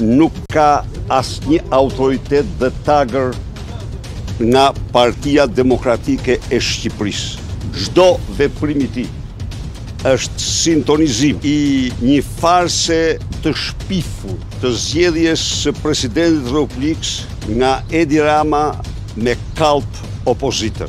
Nuk ka asnjë autoritet dhe tagër nga Partia Demokratike e Shqipërisë. Çdo veprim i tij është sintonizim i një farse të shpifur të zgjedhjes së Presidentit të Republikës nga Edi Rama me kallp opozitën.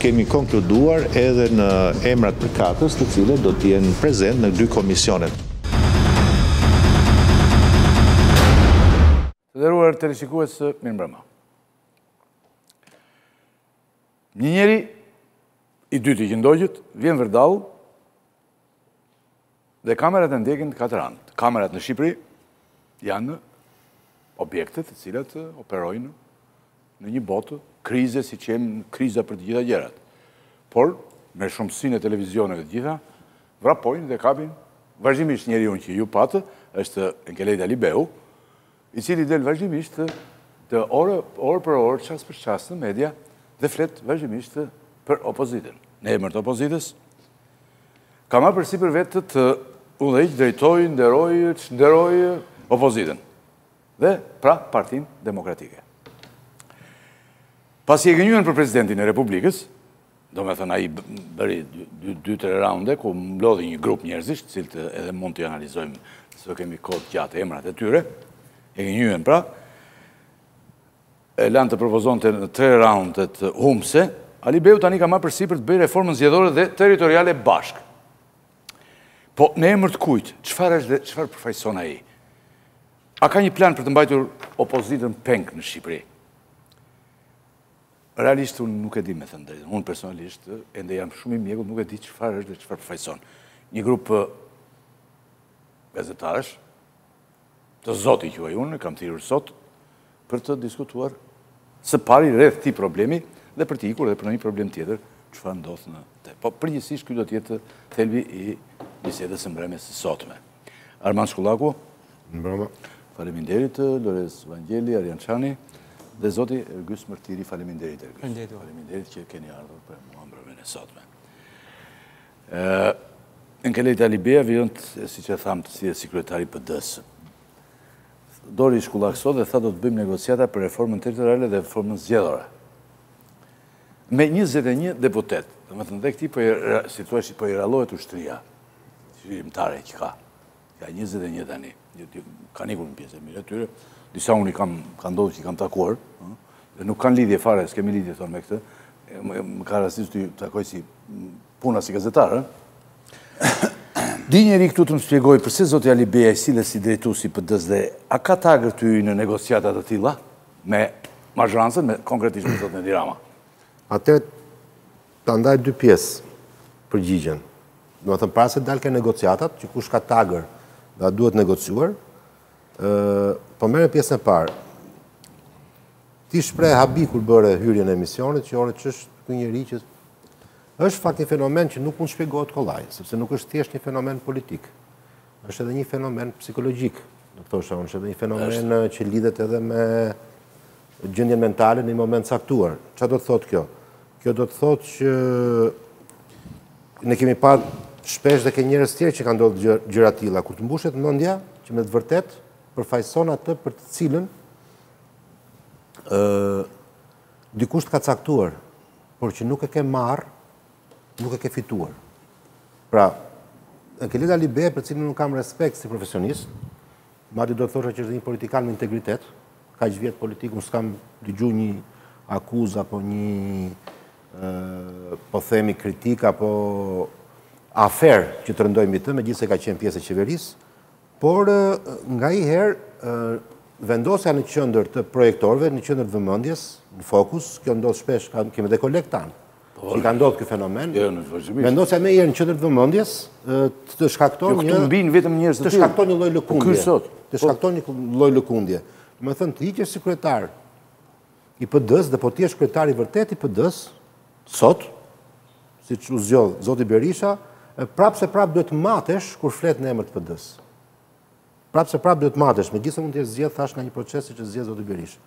Kemi konkluduar edhe në emrat përkatës të cilët do të jenë prezentë në dy komisionet. Të nderuar teleshikues, mirëmbrëma. Një njeri i dyti që ndoqët, vjen vërdallë Dhe kamerat e ndjekin në të katër anët. Kamerat në Shqipëri janë objekte të cilat operojnë në një botë krize siç jemi krizë për të gjitha gjërat. Por, me shumësin e televizioneve të gjitha, vrapojnë dhe kapin vazhdimisht njeriun që ju patë, është Enkelejd Alibeu, i cili del vazhdimisht të orë, orë për orë, çast për çast në media, dhe flet vazhdimisht për opozitën. Në emër të opozitës, ka marrë përsipër vetë të udhëheqë, drejtojë, nderojë, çnderojë opozitën. Dhe pra Partinë Demokratike. Pasi e gënjyen për presidentin e Republikës, Domethënë, ai bëri dy tre raunde, ku mblodhi një grup njerëzish, të cilët edhe mund t'i analizojmë, se do kemi kohë gjatë emrat e tyre, e gënjyen pra, e lanë të propozonte në tre raundet humbëse, Alibeu tani ka marrë përsipër të bëjë reformën zgjedhore dhe territoriale bashkë. Po, në emër të kujt, çfarë është dhe çfarë përfaqëson ai? A ka një plan për të mbajtur opozitën peng në Shqipëri? Realisht unë nuk e di me thënë të drejtën. Unë personalisht, ende jam shumë në mjegull, nuk e di çfarë është dhe çfarë përfaqëson. Një grup gazetarësh, të zotë i quaj unë, kam thirrur sot, për të diskutuar së pari rreth këtij problemi dhe për të ikur dhe për ndonjë problem tjetër, çfarë ndodh në te. Po, përgjithësisht, kjo do të jetë thelbi i bisedës së mbrëmjes së sotme. Armand Shkullaku. Mbrëma. Faleminderit, Lorenc Vangjeli, Arian Çani, dhe zoti Ergys Mërtiri, faleminderit Ergys. Faleminderit. Faleminderit që keni ardhur për mua mbrëmjen e sotme. Enkelejd Alibeaj, vjen, siç thamë, si sekretar i PD-së. Doli Shkullak sot dhe tha do të bëjmë negociata për reformën territoriale dhe reformën zgjedhore. Me 21 deputetë, dhe më të ndhe këti, po si të ashtë, po i rrallohet ushtria. Shqiptare që ka, ka 21 tani, ka ikur një pjesë e mirë e tyre, disa unë i kam, ka ndodhur që i kam takuar, dhe nuk kanë lidhje fare, s'kemi lidhje thonë me këtë, më ka rastis të takoj nga puna si gazetar, Di njeri këtu të më shpjegojë përse zoti Alibeaj sillet si drejtues i PD-së dhe, a ka tagër të hyjë në negociata të tilla me mazhorancën, më konkretisht me zotin Edi Rama? Atë Ta ndaj dy pjesë përgjigjen. Domethënë para se të dal ke negociatat, që kush ka tagër dhe a duhet negociuar, ë po merrem pjesën e parë. Ti shprehe habi kur bëre hyrjen e emisionit që ore ç'është ky njeri që është në fakt një fenomen që nuk mund të shpjegohet kollaj, sepse nuk është thjesht një fenomen politik. Është edhe një fenomen psikologjik, do të thosha unë, është edhe një fenomen që lidhet edhe me gjendjen mentale në një moment të caktuar. Çfarë do të thotë kjo? Kjo do të thotë që ne kemi parë shpesh dhe ke njerëz tjerë që ka ndodh gjëra të tilla, kur të mbushet mendja që me të vërtet përfaqëson atë për të cilën ë dikush të ka caktuar, por që nuk e ke marrë, nuk e ke fituar. Pra, Enkelejd Alibeaj, për të cilin unë kam respekt si profesionist, Madje do të thosha që është dhe një politikan me integritet. Kaq vjet politikë unë s'kam dëgju një akuzë apo një po themi kritikë apo aferë që të rëndojë mbi të, megjithëse ka qenë pjesë e qeverisë, por nganjëherë vendosja në qendër të projektorëve, në qendër të vëmendjes, në fokus, kjo ndodh shpesh, kemi dhe kolegë tanë, Po. Që ka ndodh ky fenomen, jo, vendosja menjëherë në qendër të vëmendjes, të të shkakton jo, një... Këtu mbijnë vetëm njerëz të tillë. Të shkakton një lloj po, lëkundje. Të shkakton një lloj lëkundje. Domethënë, të hiqesh si kryetar i PD-së, dhe po të jesh kryetar i vërtetë i PD-së, sot, siç u zgjodh, zoti Berisha, prapëseprapë duhet të matesh, kur flet në emër të PD-së. Prapëseprapë duhet të matesh, megjithëse mund të jesh zgjedh, thashë nga një proces siç u zgjodh zoti Berisha.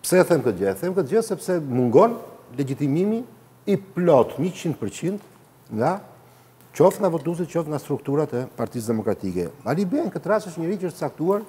Pse e them këtë gjë? E them këtë gjë sepse mungon legjitimimi i plotë 100% nga qoftë nga votuesit, qoftë nga strukturat e Partisë Demokratike. Alibeaj në këtë rast është njeri që është caktuar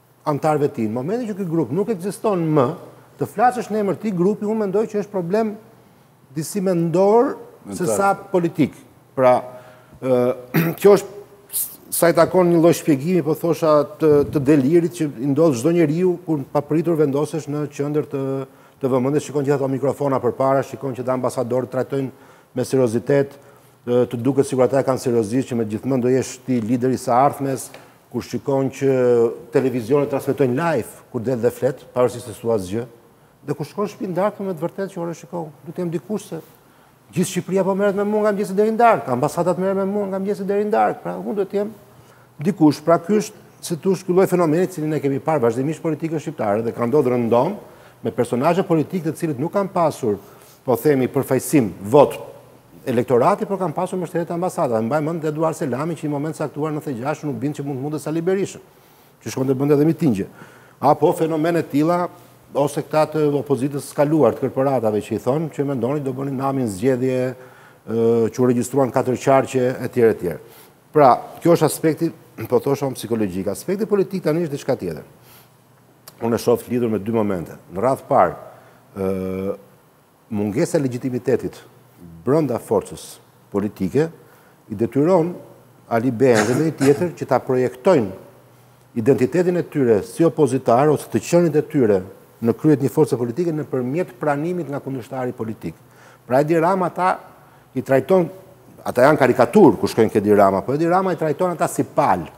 anëtarëve të tij. Në momentin që ky grup nuk ekziston më, të flasësh në emër të atij grupi, unë mendoj që është problem disi mendor se sa politik. Pra, ë kjo është sa i takon një lloj shpjegimi, po thosha të, të delirit që i ndodh çdo njeriu kur papritur vendosesh në qendër të të vëmendjes, shikon gjithë ato mikrofona përpara, shikon që dhe ambasadorët të trajtojnë me seriozitet, Të duket sikur ata e kanë seriozisht që me gjithë mend do jesh ti lideri i së ardhmes, kur shikon që televizionet transmetojnë live kur del dhe flet, pavarësisht se s'thua asgjë. Dhe kur shkon në shtëpi në darkë thua me të vërtetë që ore shiko, do të jem dikush se gjithë Shqipëria po merret me mua nga mëngjesi deri në darkë, ambasadat merren me mua nga mëngjesi deri në darkë. Pra unë do të jem dikush, pra ky është si të thuash ky lloj fenomeni, të cilin e kemi parë vazhdimisht në politikën shqiptare dhe ka ndodhur rëndom me personazhe politikë të cilët nuk kanë pasur po themi përfaqësim votë elektorati, por kanë pasur mbështetje të ambasadave. Mbaj mend Eduard Selamin që në një moment të caktuar nëntëdhjetë e gjashtë u bind që mund të mundte Sali Berishën, që shkonte bënte edhe mitingje. Apo fenomene të tilla, ose këta të opozitës së kaluar të kryepëratave që i thonë, që mendonin do bënin namin në zgjedhje që u regjistruan në 4 qarqe e tjera e tjera. Pra, ky është aspekti, po thosha unë psikologjik, aspekti politik tani është diçka tjetër. unë e shoh të lidhur me dy momente. Në radhë të parë, mungesa e legjitimitetit brenda forcës politike i detyron Alibeajn dhe ndonjë tjetër që ta projektojnë identitetin e tyre si opozitar ose të qenit e tyre në krye të një force politike nëpërmjet pranimit nga kundërshtari politik. Pra Edi Rama ata i trajton, ata janë karikaturë kur shkojnë ke Edi Rama, po Edi Rama i trajton ata si palë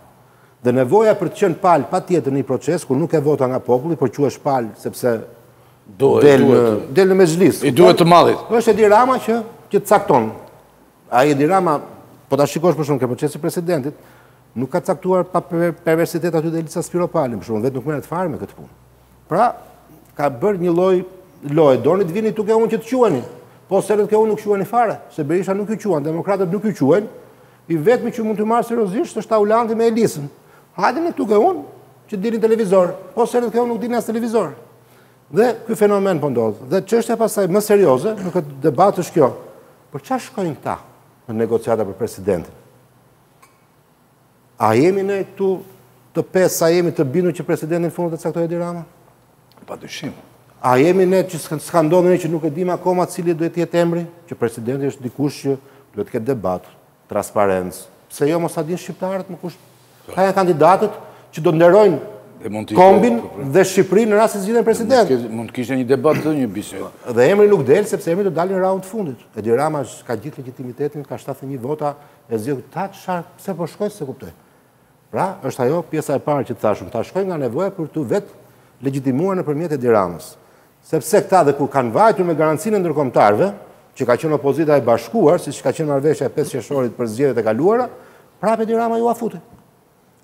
Dhe nevoja për të qenë palë patjetër në një proces ku nuk ke vota nga populli, por quhesh palë sepse del në del në mexhlis. I duhet të madhit. Është Edi Rama që të cakton. Ai Edi Rama po ta shikosh për shkak të procesit të presidentit, nuk ka caktuar pa perversitet aty dhe Elisa Spiropalin, për shkak vetë nuk merret fare me këtë punë. Pra, ka bërë një lloj loje, doni të vini këtu ke unë që të quheni. Po s'erdhët ke unë nuk quheni fare, se Berisha nuk ju quan, demokratët nuk ju quajnë. I vetmi që mund t'ju marrë seriozisht është Taulanti me Elisën. Hajdeni këtu ke unë që të dilni në televizor, po s'erdhët ke unë nuk dilni as në televizor. Dhe ky fenomen po ndodh. Dhe çështja pastaj më serioze në këtë debat është kjo. Për çfarë shkojnë këta në negociata për presidentin? A jemi ne këtu të pesë sa jemi të bindur që presidentin në fund do ta caktojë Edi Rama? Pa dyshim. A jemi ne që s'ka ndonjë që nuk e dim akoma cili do të jetë emri? Që presidenti është dikush që duhet të ketë debat, transparencë. Pse jo mos ta dinë shqiptarët kush janë kandidatët që do të nderojnë kombin dhe Shqipërinë në rast se zgjidhen president. Mund të kishte një debat, një bisedë. Dhe emri nuk del, sepse emri do të dalë në raund të fundit. Edi Rama ka gjithë legjitimitetin, ka 71 vota, e zgjedh. Këta pse po shkojnë, s'e kuptoj. Pra, është ajo pjesa e parë që thashë, ata shkojnë nga nevoja për t'u vetëlegjitimuar nëpërmjet Edi Ramës. Sepse këta dhe kur kanë vajtur me garancinë e ndërkombëtarëve, që ka qenë opozita e bashkuar, siç ka qenë marrëveshja e pesë qershorit për zgjedhjet e kaluara, prapë Edi Rama iua futi.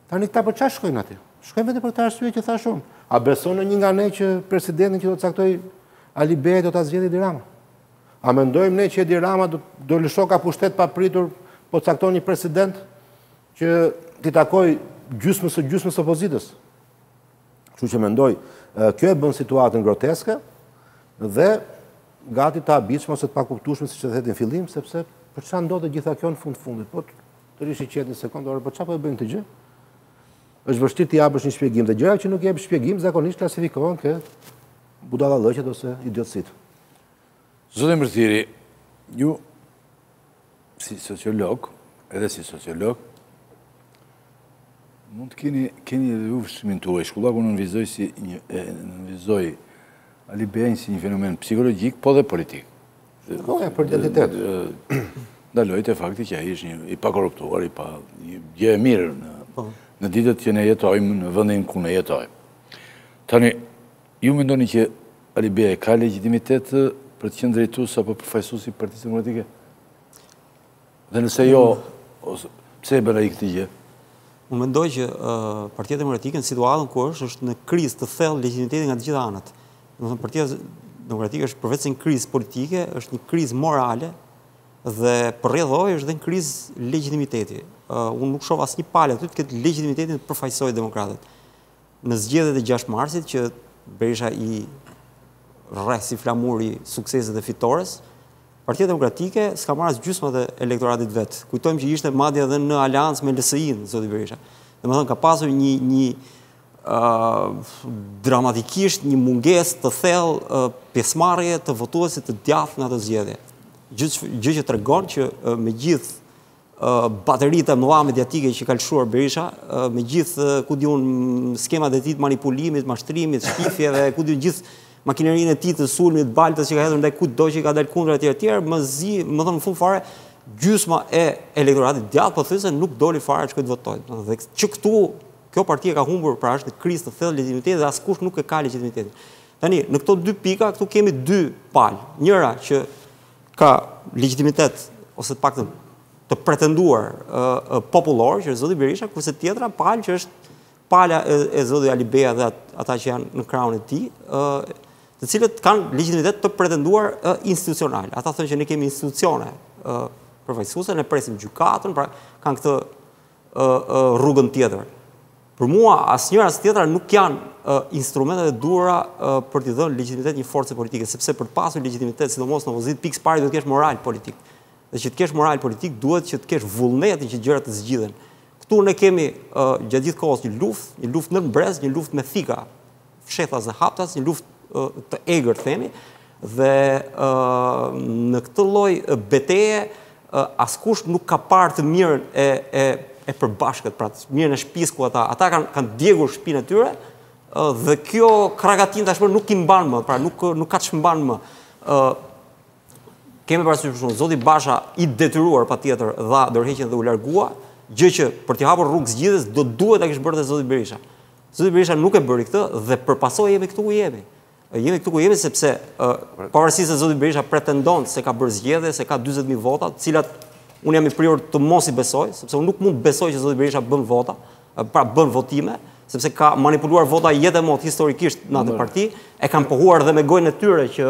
Tani këta për çfarë shkojnë atje? Shkojnë vetëm për këtë arsye që thashë unë. A beson njëri nga ne që presidentin që do të caktojë Alibeaj do ta zgjedhë Edi Rama? A mendojmë ne që Edi Rama do, do lëshoka pushtet papritur, po cakton një president Që t'i takojë gjysmës së gjysmës së opozitës. Kështu që mendoj, kjo e bën situatën groteske dhe gati të habitshme ose të pakuptueshme siç e thashë në fillim, sepse për çfarë ndodh gjitha kjo në fund fundit? Po të rrish i qetë një sekondë, ore, për çfarë po e bëjnë këtë gjë? Është vështirë të japësh një shpjegim dhe gjëra që nuk jep shpjegim zakonisht klasifikohen te budallallëqet ose idiotësitë. Zoti Mërtiri, ju si sociolog, edhe si sociolog, mund të keni, keni edhe ju vështrimin tuaj. Shkullaku në nënvizoj si një, nënvizoj Alibeajn si një fenomen psikologjik, po dhe politik. Shkullaku e për identitet. Ndaloi te fakti që ai është një, i pakorruptuar, i pa një gjë e mirë në, po. në ditët që ne jetojmë, në vendin ku ne jetojmë. Tani, Ju mendoni që Alibeaj ka legjitimitet për të qenë drejtues apo përfaqësues i Partisë Demokratike? Dhe nëse jo, pse e bën ai këtë gjë? Unë mendoj që Partia Demokratike në situatën ku është, është në krizë të thellë legitimiteti nga të gjitha anët. Domethënë Partia Demokratike është përveçse një krizë politike, është një krizë morale dhe për rrjedhojë është dhe një krizë legitimiteti. Unë nuk shoh asnjë palë aty të ketë legitimitetin të përfaqësojë demokratët. Në zgjedhjet e gjashtë marsit që Berisha i rreh si flamur i suksesit dhe fitores, Partia Demokratike s'ka marrë as gjysmën e elektoratit vet. Kujtojmë që ishte madje edhe në aleancë me LSI-në, zoti Berisha. Domethënë ka pasur një një dramatikisht një mungesë të thellë pjesëmarrje të votuesit të djathtë në ato zgjedhje. Gjë që tregon që me gjithë bateritë e mëdha mediatike që ka lëshuar Berisha, me gjithë, ku di unë, skemat e tij të manipulimit, mashtrimit, shpifjeve, ku di unë, gjithë makinerinë e tij të sulmit, baltës që ka hedhur ndaj kujtdo që i ka dalë kundra e tjerë e tjerë, mezi, domethënë në fund fare, gjysma e elektoratit të djathtë pothuajse nuk doli fare që të votojë. Dhe që këtu, kjo parti e ka humbur, pra është në krizë të thellë legjitimiteti dhe askush nuk e ka legjitimitetin. Tani, në këto dy pika, këtu kemi dy palë. Njëra që ka legjitimitet ose të paktën të pretenduar popullor që është zoti Berisha, kurse tjetra palë që është pala e, e zotit Alibeaj dhe ata që janë në krahun e tij, të cilët kanë legjitimitet të pretenduar institucional. Ata thonë që ne kemi institucione përfaqësuese, ne presim gjykatën, pra kanë këtë rrugën tjetër. Për mua, as njëra as tjetra nuk janë instrumentet e duhura për t'i dhënë legjitimitet një force politike, sepse për të pasur legjitimitet, sidomos në opozitë, pikë së pari duhet të kesh moral politik. Dhe që të kesh moral politik, duhet që të kesh vullnetin që gjërat të zgjidhen. Këtu ne kemi gjatë gjithë kohës një luftë, një luftë nën brez, një luftë me thika. fshehtas dhe haptas, një luftë të egër themi, dhe në këtë lloj beteje askush nuk ka parë të mirën e e e përbashkët, pra të mirën e shpisë ku ata ata kanë kanë djegur shtëpinë e tyre dhe kjo karakatinë tashmë nuk i mban më, pra nuk nuk ka ç'mban më. ë Kemi parasysh, zoti Basha i detyruar patjetër dha dorëheqjen dhe u largua, gjë që për t'i hapur rrugë zgjidhjes do duhet ta kish bërë dhe zoti Berisha. Zoti Berisha nuk e bëri këtë dhe për pasojë jemi këtu ku jemi. Jemi këtu ku jemi sepse pavarësisht se zoti Berisha pretendon se ka bërë zgjedhje, se ka 40.000 vota, të cilat unë jam i prirur të mos i besoj, sepse unë nuk mund të besoj që zoti Berisha bën vota, pra bën votime, sepse ka manipuluar vota jetë e mot historikisht në atë parti, e kanë pohuar dhe me gojën e tyre që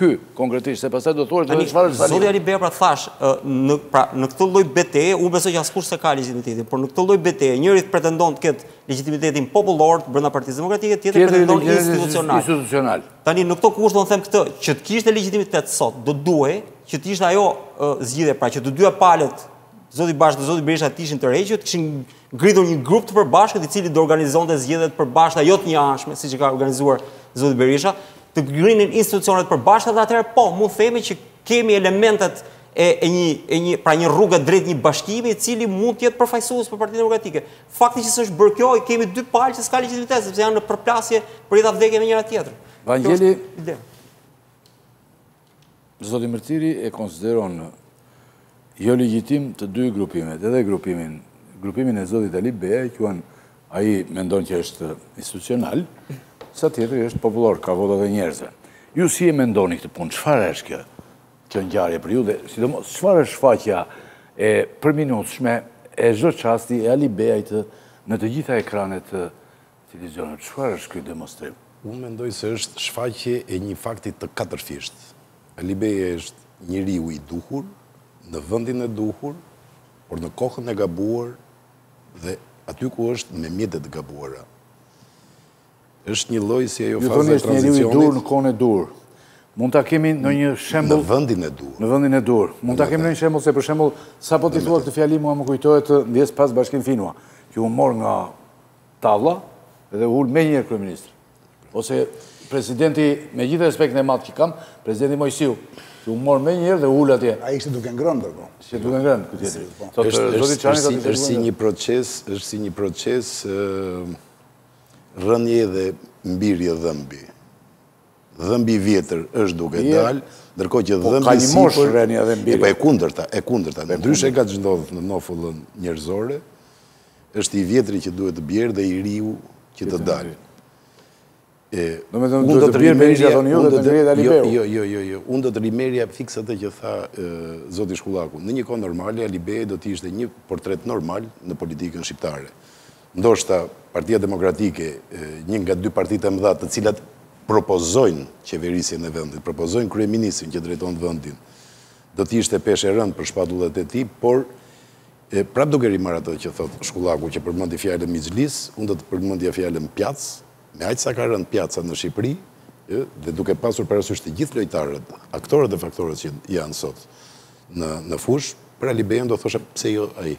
Ky, konkretisht, se pasaj do të thuash dhe çfarë s'a. Zoti Alibeaj, pra thashë, pra, në këtë lloj beteje, unë besoj që askush s'e ka legjitimitetin, por në këtë lloj beteje, njëri pretendon të ketë legjitimitetin popullor brenda Partisë Demokratike, tjetri pretendon institucional. institucional. Tani, në këto kushte unë them këtë, që të kishte legjitimitet sot, do duhej, që të ishte ajo zgjidhje, pra që të dyja palët, Zoti Basha dhe Zoti Berisha të ishin tërhequr, kishin ngritur një grup të përbashkët i cili do organizonte zgjedhje të përbashkëta jo të njëanshme siç e ka organizuar zoti Berisha, të ngrinin institucione të përbashkëta dhe atëherë po, mund të themi që kemi elementet e, e një e një pra një rrugë drejt një bashkimi i cili mund të jetë përfaqësues për Partinë Demokratike. Fakti që s'është bërë kjo, kemi dy palë që s'ka legjitimitet sepse janë në përplasje për jetë a vdekje me njëra-tjetrën. Vangjeli, Zoti Mërtiri e konsideron jolegjitim të dy grupimet, edhe grupimin, grupimin e zotit Alibeaj e quan ai mendon që është institucional, sa tjetri është popullor, ka votat e njerëzve. Ju si e mendoni këtë punë, çfarë është kjo? Kjo ngjarje për ju dhe sidomos çfarë është shfaqja e përminutshme e çdo çasti e Alibeajt në të gjitha ekranet televizive, çfarë është ky demonstrim? Unë mendoj se është shfaqje e një fakti të katërfishtë. Alibeaj është njeriu i duhur, në vendin e duhur, por në kohën e gabuar dhe aty ku është me mjete të gabuara. Është një lloj si ajo faza e tranzicionit. Ju thoni është njeriu i duhur në kohën e duhur. Mund ta kemi në një shembull në vendin e duhur. Në vendin e duhur. Mund ta kemi në një shembull se për shembull sapo ti thua këtë fjali mua më kujtohet ndjesë pastë Bashkim Finoja, që u mor nga tavla dhe u ul menjëherë kryeministri. Ose presidenti, me gjithë respektin e madh që kam, presidenti Moisiu, që u mor menjëherë dhe u ul atje. A ishte duke ngrënë, dërgo? Ishte duke ngrënë, këtë jetëri. Po. është si një proces, është si një proces rënie dhe mbirje dhëmbi. Dhëmbi i vjetër është duke dalë, ndërkohë që po, dhëmbi i sipër, po e kundërta, e kundërta. Ndryshe nga ç'ndodh në nofullën njerëzore, është i vjetri që duhet të bjerë dhe i riu që të dalë. Domethënë të bjerë Berisha thoni ju dhe të ngrihet Alibeu. Jo, jo, jo, jo, unë do të rimerrja fiks atë që tha Zoti Shkullaku. Në një kohë normale, Alibeu do të ishte një portret normal në politikën shqiptare. Ndoshta Partia Demokratike, një nga dy partitë e mëdha të cilat propozojnë qeverisjen e vendit, propozojnë kryeministrin që drejton vendin, do të ishte peshë e rëndë për shpatullat e tij, por prapë duke rimarrë atë që thotë Shkullaku që përmendi fjalën mixhlis, unë do të përmendja fjalën pjacë, me aq sa ka rënë pjaca në Shqipëri, ë, dhe duke pasur parasysh të gjithë lojtarët, aktorët dhe faktorët që janë sot në në fushë, për Alibeun do thosha pse jo ai.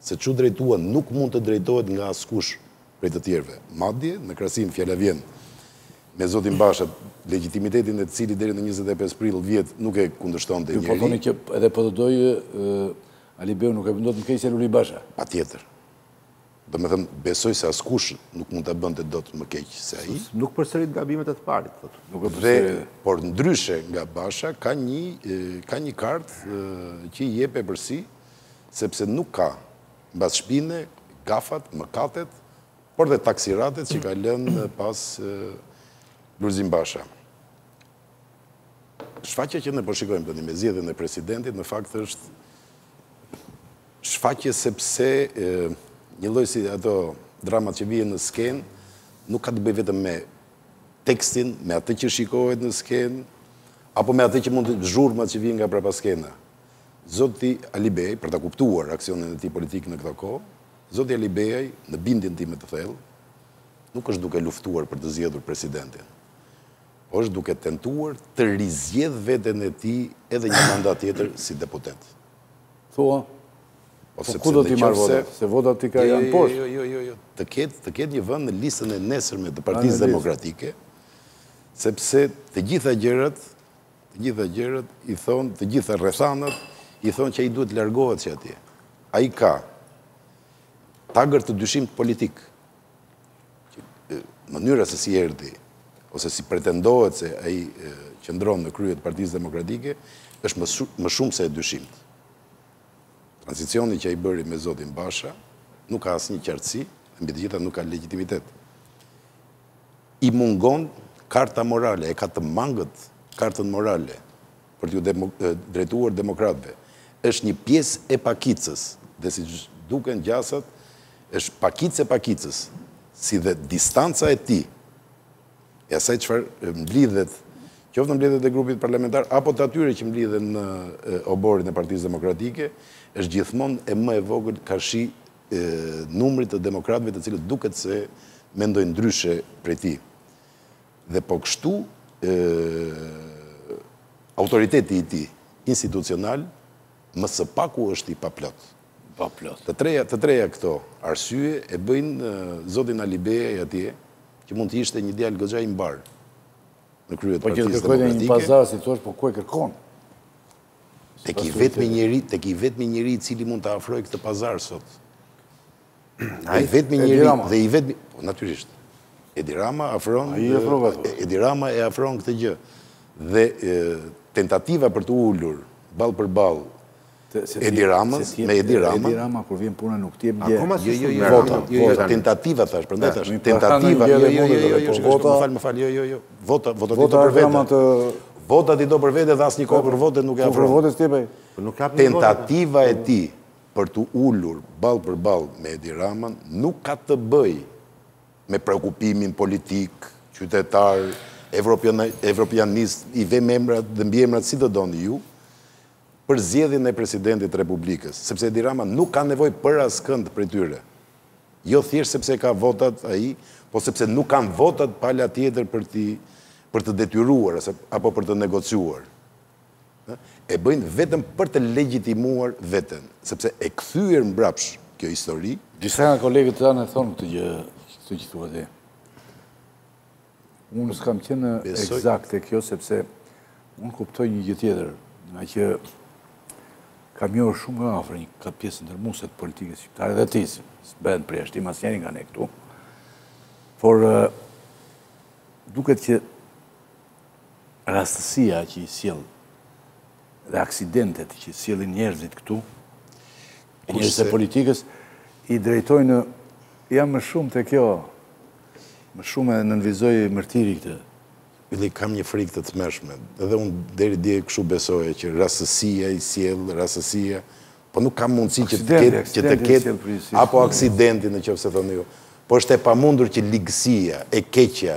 Se ç'u drejtua nuk mund të drejtohet nga askush prej të tjerëve. Madje, në krahasim fjala vjen, me zotin Basha, legjitimitetin e të cilit deri në njëzet e pesë prill vjet nuk e kundërshtonte njeri. Ju po thoni që edhe po të dojë Alibeu nuk e bën dot më keq se Luli Basha? Patjetër. Domethënë, besoj se askush nuk mund ta bënte dot më keq se ai. Nuk përsërit gabimet e të parit, thotë. Nuk e përsërit. Dhe, por ndryshe nga Basha, ka një, ka një kartë që i jep epërsi sepse nuk ka, mbas shpine, gafat, mëkatet, por dhe taksiratet që ka lënë pas Lulzim Basha. Shfaqja që ne po shikojmë tani me zgjedhjen e presidentit në fakt është shfaqje sepse një lloj si ato dramat që vihen në skenë nuk ka të bëjë vetëm me tekstin, me atë që shikohet në skenë, apo me atë që mund të zhurmat që vijnë nga prapaskena. Zoti Alibeaj, për ta kuptuar aksionin e tij politik në këto kohë, zoti Alibeaj, në bindjen time të thellë, nuk është duke luftuar për të zgjedhur presidentin, po është duke tentuar të rizgjedhë veten e tij edhe një mandat tjetër si deputet. Thua? Po sepse ku do t'i marrë votat? Se votat t'i ka, janë poshtë. Jo, jo, jo, jo. Të ketë, të ketë një vend në listën e nesërme të Partisë Demokratike, sepse të gjitha gjërat Të gjitha gjërat i thonë, të gjitha rrethanat i thonë që ai duhet të largohet që atje. Ai ka tagër të dyshimtë politik. Mënyra se si erdhi, ose si pretendohet se ai qëndron në krye të partisë demokratike, është më shumë se e dyshimtë. Transicioni që ai bëri me Zotin Basha, nuk ka asnjë qartësi, mbi të gjitha nuk ka legjitimitet. I mungon karta morale, e ka të mangët kartën morale për t'ju drejtuar demokratëve. Është një pjesë e pakicës dhe siç duken gjasat, është pakicë e pakicës, si dhe distanca e tij, e asaj çfarë mblidhet, qoftë në mbledhjet e grupit parlamentar apo të atyre që mblidhen në oborrin e Partisë Demokratike, është gjithmonë e më e vogël karshi numrit të demokratëve të cilët duket se mendojnë ndryshe prej tij. Dhe po kështu autoriteti i tij institucional më së paku është i paplot. Paplot. Të treja, të treja këto arsye e bëjnë zotin Alibeaj atje, që mund të ishte një djalë goxha i mbarë në krye të po partisë demokratike. Po kërkojnë një pazar, si thoshe, po ku e kërkon? Tek i vetmi njeri, tek i vetmi njeri i cili mund ta afrojë këtë pazar sot. Ai i vetmi njeri dhe i vetmi, po natyrisht. Edi Rama afron, Edi Rama e afron këtë gjë. Dhe tentativa për t'u ulur ballë për ballë Edi Rama, me Edi Rama. Edi Rama kur vjen puna nuk të jep gjë. Akoma si shumë vota. Tentativa thashë, prandaj tentativa. Më fal, më fal, jo, jo, jo. Vota, votat i do për vete. Votat i do për vete dhe asnjë kohë për vote nuk e afron. Për vote s'të jep ai. Tentativa e tij për t'u ulur ballë për ballë me Edi Ramën nuk ka të bëjë me preokupimin politik, qytetar, evropianist, i vëmë emrat dhe mbiemrat si të doni ju, për zgjedhjen e presidentit të Republikës, sepse Edi Rama nuk ka nevojë për askënd prej tyre. Jo thjesht sepse ka votat ai, po sepse nuk kanë votat pala tjetër për të për të detyruar apo për të negociuar. Ë? E bëjnë vetëm për të legjitimuar veten, sepse e kthyer mbrapsht kjo histori. Disa nga kolegët tanë e thonë këtë gjë, këtë që thua ti. Unë s'kam qenë ekzakt e kjo, sepse unë kuptoj një gjë tjetër, ngaqë kam njohur shumë nga afër një këtë pjesën dërrmuese të politikës shqiptare dhe ti s'bën përjashtim, asnjëri nga ne këtu, por duket që rastësia që i sjell dhe aksidentet që i sjellin njerëzit këtu, Njerëzit e politikës i drejtojnë jam më shumë te kjo më shumë e nënvizoi Mërtiri këtë. Ylli kam një frikë të tmerrshme, edhe unë deri dje kështu besoja që rastësia i sjell, rastësia, po nuk ka mundësi që të ketë, që të ketë, apo aksidenti në qoftë se thoni ju, po është e pamundur që ligësia, e keqja,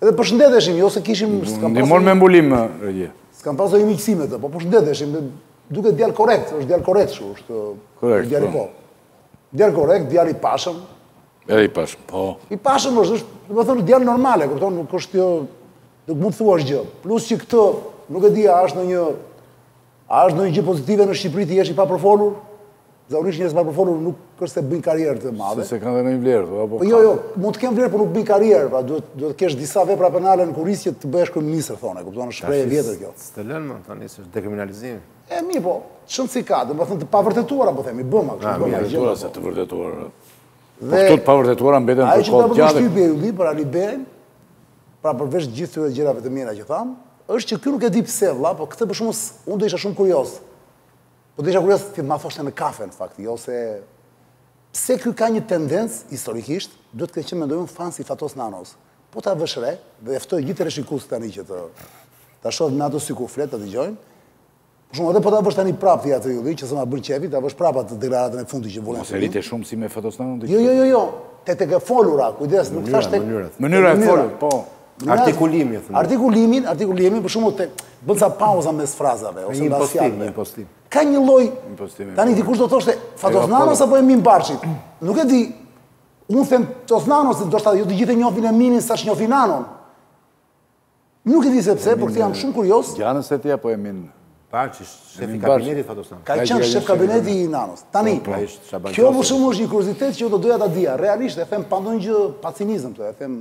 Edhe përshëndeteshim, jo se kishim... Ndihmon me mbulim, regji. S'kam pasur miqësi me të, po përshëndeteshim, duket djalë korrekt, është djalë korrekt shumë, është korrekt, djali po. po. Djalë korrekt, djalë i pashëm. Edhe i pashëm, po. I pashëm është, është, domethënë djalë normal, e kupton, nuk është jo nuk mund të thuash gjë. Plus që këtë, nuk e di, a është ndonjë A është ndonjë gjë pozitive në Shqipëri të jesh i papërfolur? Zakonisht njerëz të papërfolur nuk është se bëjnë karrierë të madhe. Se s'kanë ndonjë vlerë, po, apo. Po jo, jo, mund të kenë vlerë, por nuk bëjnë karrierë, pra duhet duhet të kesh disa vepra penale në kurriz që të bëhesh kryeministër thonë, kupton, është shprehje e vjetër kjo. S'të lënë më tani se dekriminalizimi. E mirë po, çon si ka, domethënë të pavërtetuara po themi, bëma, kështu bëma, gjëma. Po të vërtetuara. Po këto të pavërtetuara mbeten për kohë gjatë. Ajo që më ka bërë përshtypje, Ylli, për Alibeajn, Pra përveç të gjithë këtyre gjërave të mira që thamë, është që ky nuk e di pse vëlla, po këtë për shembull unë do isha shumë kurioz. Po do isha kurioz të ma thoshte në kafe në fakt, jo se pse ky ka një tendencë historikisht, duhet të ketë qenë mendoj unë fans i Fatos Nanos. Po ta vësh re, dhe e ftoj gjithë teleshikuesit tani që të ta shohin me ato sy kur flet, ta dëgjojnë. Për shembull, edhe po ta bësh tani prapë ti atë Ylli, që s'ma bën qejfi, ta bësh prapë atë deklaratën e fundit që vulën. Mos e rrite shumë si me Fatos Nanon. Jo, jo, jo, jo. Te tek e folura, kujdes, nuk thashë tek mënyra. Mënyra e folur, po. Artikulimi i thonë. Artikulimi, artikulimi për shembull tek bën sa pauza mes frazave ose impostim, impostim. Ka një lloj. Tani dikush do thoshte Fatos Nanos apo Emin Barçit. Nuk e di. Unë them Fatos Nano se domethënë jo të gjithë e njohin Eminin sa ç'njohin Nanon. Nuk e di se pse, por këtë jam shumë kurioz. Ngjan se ti apo Emini? Po qe shefi i kabinetit, Fatos Nanos. Ka qënë shef kabineti i Nanos. Tani, po, pra, kjo më shumë është një kuriozitet që do doja ta dija. Realisht, e them pa ndonjë gjë, pa cinizëm këtu, e them...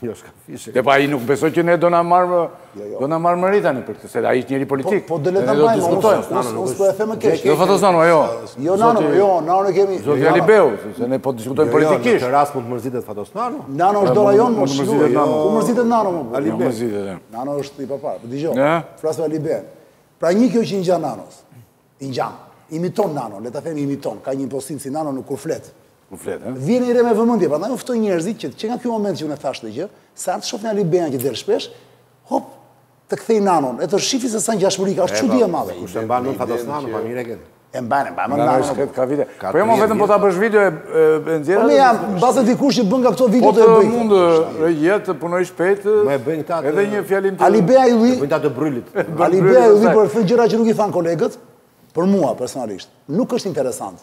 Jo, s'ka fishe. Dhe pra ai nuk besoj që ne do na marrë, jo, jo. do na marrë mëri tani për këtë. Se ai është njeri politik. Po, po dhe le të mbajmë, unë s'po e them me keq. Jo, Fatos Nano, jo. Jo, Nano, jo, Nano kemi... Zoti Alibeu, se ne po diskutojmë politikisht. Jo, jo, në këtë rast mund të mërzitet Fatos Nano. Nano është dora jonë, mund të mërzitet Nano. Ku mërzitet Nano, mor burrë? Alibeu. Nano është i paparë, po po, të dëgjoj. Ja? Flas Alibeu. Pra një kjo që i ngjan Nanos. I ngjan. Imiton Nanon, le ta themi imiton. Ka një impostim si Nanon kur flet. Kur flet, e? Vëjeni re me vëmendje, pra unë ftoj njerëzit që, që nga ky moment që unë e thashë këtë gjë, sa ta shohin Alibeun që del shpesh, hop, të kthej Nanon, e ta shifni se sa ngjashmëri ka, është çudi e madhe. Kush e mban më Fatos Nanon, më mirë e gjen. E mban, e mban Nanon. Është ka vite. Po jo, vetëm po ta bësh video e e nxjerr. Po jam, mbase dikush që bën nga këto video po të bëj. Po mund të jetë të punoj shpejt. Më e bëjnë këta. Edhe një fjalim të. Alibeaj Ylli. Bëjnë ta të brylit. Alibeaj Ylli për të thënë gjëra që nuk i thanë kolegët, për mua personalisht. Nuk është interesant.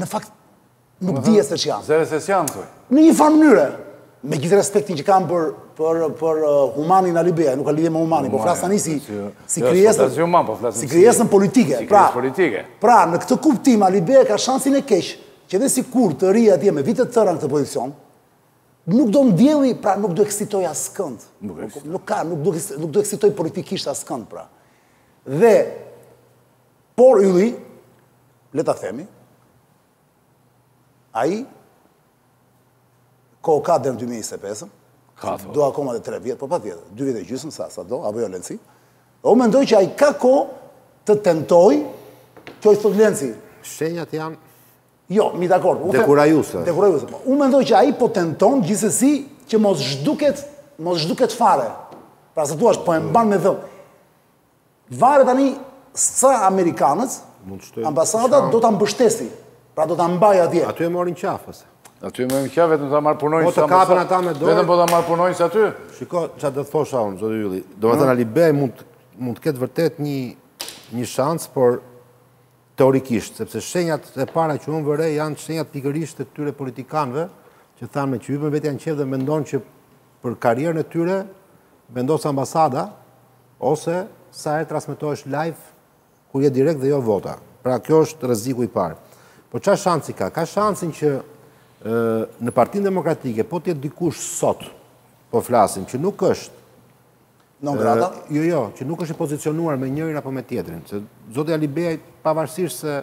Në fakt, nuk dihet se ç'janë. Zëre se ç'janë, thuj. Në një farë mënyre, me gjithë respektin që kam për për uh, humanin Alibeaj, nuk ka lidhje me humanin, po flas tani si jo, krijesën po si krijesën politike. Pra, pra, në këtë kuptim, Alibeaj ka shansin e keq, që edhe sikur të rrijë atje me vite të tëra në këtë pozicion, nuk do ndjellë, pra nuk do eksitojë askënd. Nuk ka, nuk do eksitojë politikisht askënd, pra. Dhe, Por Ylli, le ta themi, ai kohë ka deri në 2025-ën, ka thënë. Do akoma edhe 3 vjet, po patjetër, 2 vjet e gjysmë sa sa do, apo jo Lenci. Unë mendoj që ai ka kohë të tentojë, kjo që thotë Lenci. Shenjat janë Jo, jemi dakord. Dekurajuese. Dekurajuese. Po. Unë mendoj që ai po tenton gjithsesi që mos zhduket, mos zhduket fare. Pra si t'ia thuash, po e mban me dhëmbë. Varet tani sa amerikanët, ambasada do ta mbështesë. Pra do ta mbajë atje. Aty e marrin në qafë. Aty e marrin në qafë vetëm ta marr punojnë sa. Po të kapën ata me dorë. Vetëm po ta marr punojnë sa aty. Shiko, çfarë do të thosha unë, zoti Ylli. Domethënë Alibeaj mund mund të ketë vërtet një një shans, por teorikisht, sepse shenjat e para që unë vërej janë shenjat pikërisht të këtyre politikanëve që thanë me qypën vetë janë qejf dhe mendojnë që Për karrierën e tyre vendos ambasada ose sa herë transmetohesh live kur je direkt dhe jo vota. Pra ky është rreziku i parë. Po çfarë shansi ka? Ka shansin që në Partinë Demokratike po të jetë dikush sot po flasim që nuk është non grata. Jo, jo, që nuk është i pozicionuar me njërin apo me tjetrin, se zoti Alibeaj pavarësisht se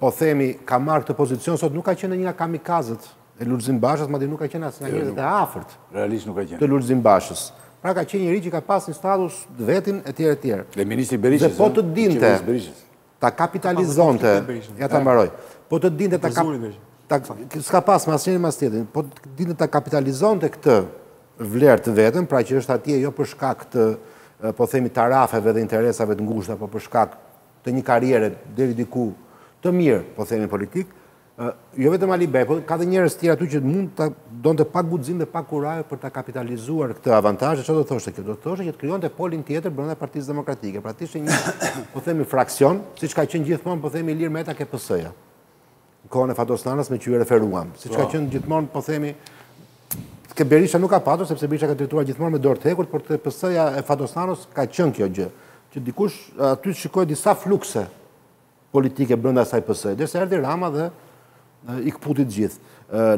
po themi ka marrë këtë pozicion sot nuk ka qenë një nga kamikazët e Lulzim Bashës, madje nuk ka qenë as nga jo, njerëzit e afërt. Realisht nuk ka qenë. Të Lulzim Bashës. Pra ka qenë njeri që ka pas një status të vetin e tjera tjera. Dhe ministër i Berishës. Dhe po të dinte, ta kapitalizonte, ja ta mbaroj, po të dinte ta kapitalizonte, s'ka pas me asnjërin me as tjetrin, po të dinte ta kapitalizonte këtë vlerë të vetën, pra që është atje jo për shkak të, po themi, tarafeve dhe interesave të ngushta, po për shkak të një karriere, deri diku, të mirë, po themi, politike, Jo vetëm Ali Bej, por ka dhe njerëz të tjerë aty që mund të donte pak guxim dhe pak kurajë për të kapitalizuar këtë avantazh, ç'do të thotë kjo? Do të thoshte që të krijonte polin tjetër brenda Partisë Demokratike, pra të ishte një, po themi, fraksion, siç ka qenë gjithmonë, po themi, Ilir Meta te PS-ja. Në kohën e Fatos Nanos meqë iu referuam, siç ka po. qenë gjithmonë, po themi, ke Berisha nuk ka patur, sepse Berisha ka drejtuar gjithmonë me dorë të hekurt, por te PS-ja e Fatos Nanos ka qenë kjo gjë, që dikush aty shikoje disa flukse, politike brenda kësaj PS, derisa erdhi Rama dhe i këputi të gjithë.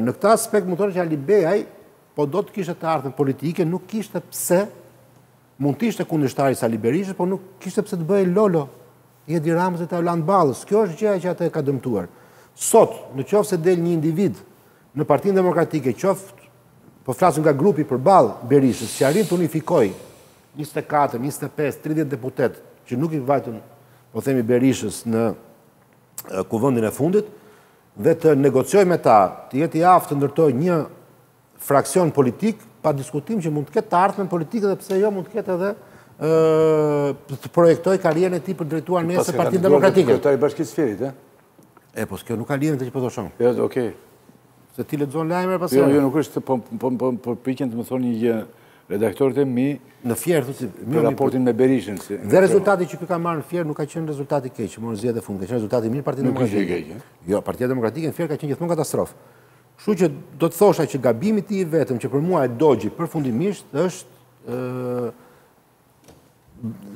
Në këtë aspekt mendoj që Alibeaj, po do të kishte të ardhme politike, nuk kishte pse, mund të ishte kundërshtar i Sali Berishës, po nuk kishte pse të bëhej lolo i Edi Ramës dhe Taulant Ballës. Kjo është gjëja që atë e ka dëmtuar. Sot, në qoftë se del një individ në Partinë Demokratike, qoftë, po flasim nga grupi përballë Berishës, që arrin të unifikojë njëzet e katër, njëzet e pesë, tridhjetë deputetë që nuk i vajtën, po themi Berishës në kuvendin e fundit dhe të negociojë me ta, të jetë i aftë të ndërtojë një fraksion politik pa diskutim që mund të ketë të ardhmen politike dhe pse jo mund të ketë edhe të projektojë karrierën e tij për të drejtuar nesër Partinë Demokratike. Kjo i bashkisë së Fierit, e? E, po se kjo nuk ka lidhje me atë që po thoshim. Jo, okay. Se ti lexon lajme pas. Jo, jo, nuk është, po po po, po pikërisht më thonë një gjë Redaktorët e mi... Në Fier, thoshe... Për raportin me Berishën, si... Dhe rezultati që ka marrë në Fier nuk ka qenë rezultat i keq, që morën zgjedhjet e fundit, ka qenë rezultat i mirë Partia Demokratike. Nuk ishte keq, Jo, Partia Demokratike në Fier ka qenë gjithmonë katastrofë. Kështu që do të thosha që gabimi i tij i vetëm që për mua e dogji përfundimisht është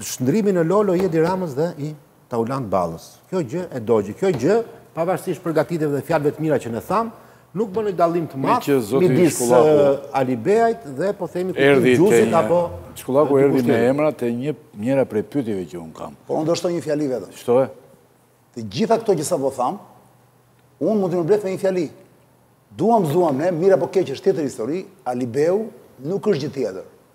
Shndërrimi në Lolo i Edi Ramës dhe i Taulant Ballës. Kjo gjë e dogji. Kjo gjë, pavarësisht përgatitjeve dhe fjalëve të mira që ne thamë, nuk bën dallim të madh midis Alibeajt dhe po themi të dëgjuesit apo... Shkullaku erdhi me emra të një njëra prej pyetjeve që unë kam. Po unë do shtoj një fjali vetëm. Shtoje. Të gjitha këto që sapo thamë, unë mund t'i përmbledh me një fjali. Duam, s'duam ne, mirë apo keq është tjetër histori, Alibeu nuk është gjë tjetër.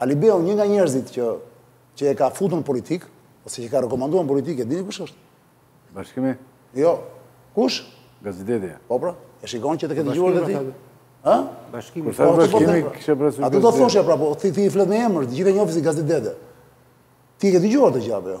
Alibeu një nga njerëzit që që e ka futur në politikë, ose që ka rekomanduar në politikë, e dini kush është? Bashkimi? Jo. Kush? Gazidede. Po pra, e shikon që e ke dëgjuar dhe ti? Ha? Bashkimi. Kur thashë Bashkimi, kisha parasysh Gazidede. A të do thoshe, pra, po, ti i flet me emër, të gjithë e njohin si Gazidede. Ti e ke dëgjuar të gjabë, jo?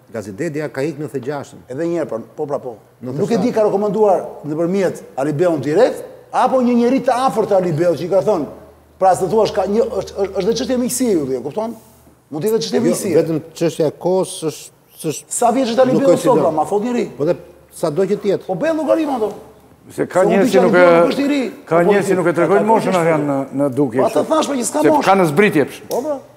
Gazidedja ka ikur në nëntëdhjetë e gjashtën. Edhe një herë pra, po pra po. Nuk e di ka rekomanduar nëpërmjet Alibeun direkt, apo një njeri të afërt të Alibeut që i ka thënë, pra se thua ka një është është është dhe çështje miqësie ku di, e kupton? Mund të jetë çështje miqësie. Jo, vetëm çështja e kohës është ç'është Sa vjeç është Alibeu sot pra, ma thotë njeri. Po dhe sado që të jetë. Po bëj llogarinë ato. Se ka njerëz që nuk e ka njerëz që nuk e tregojnë moshën as janë në në dukje. Po të thashë që s'ka moshë. Ka në zbritje. Po po.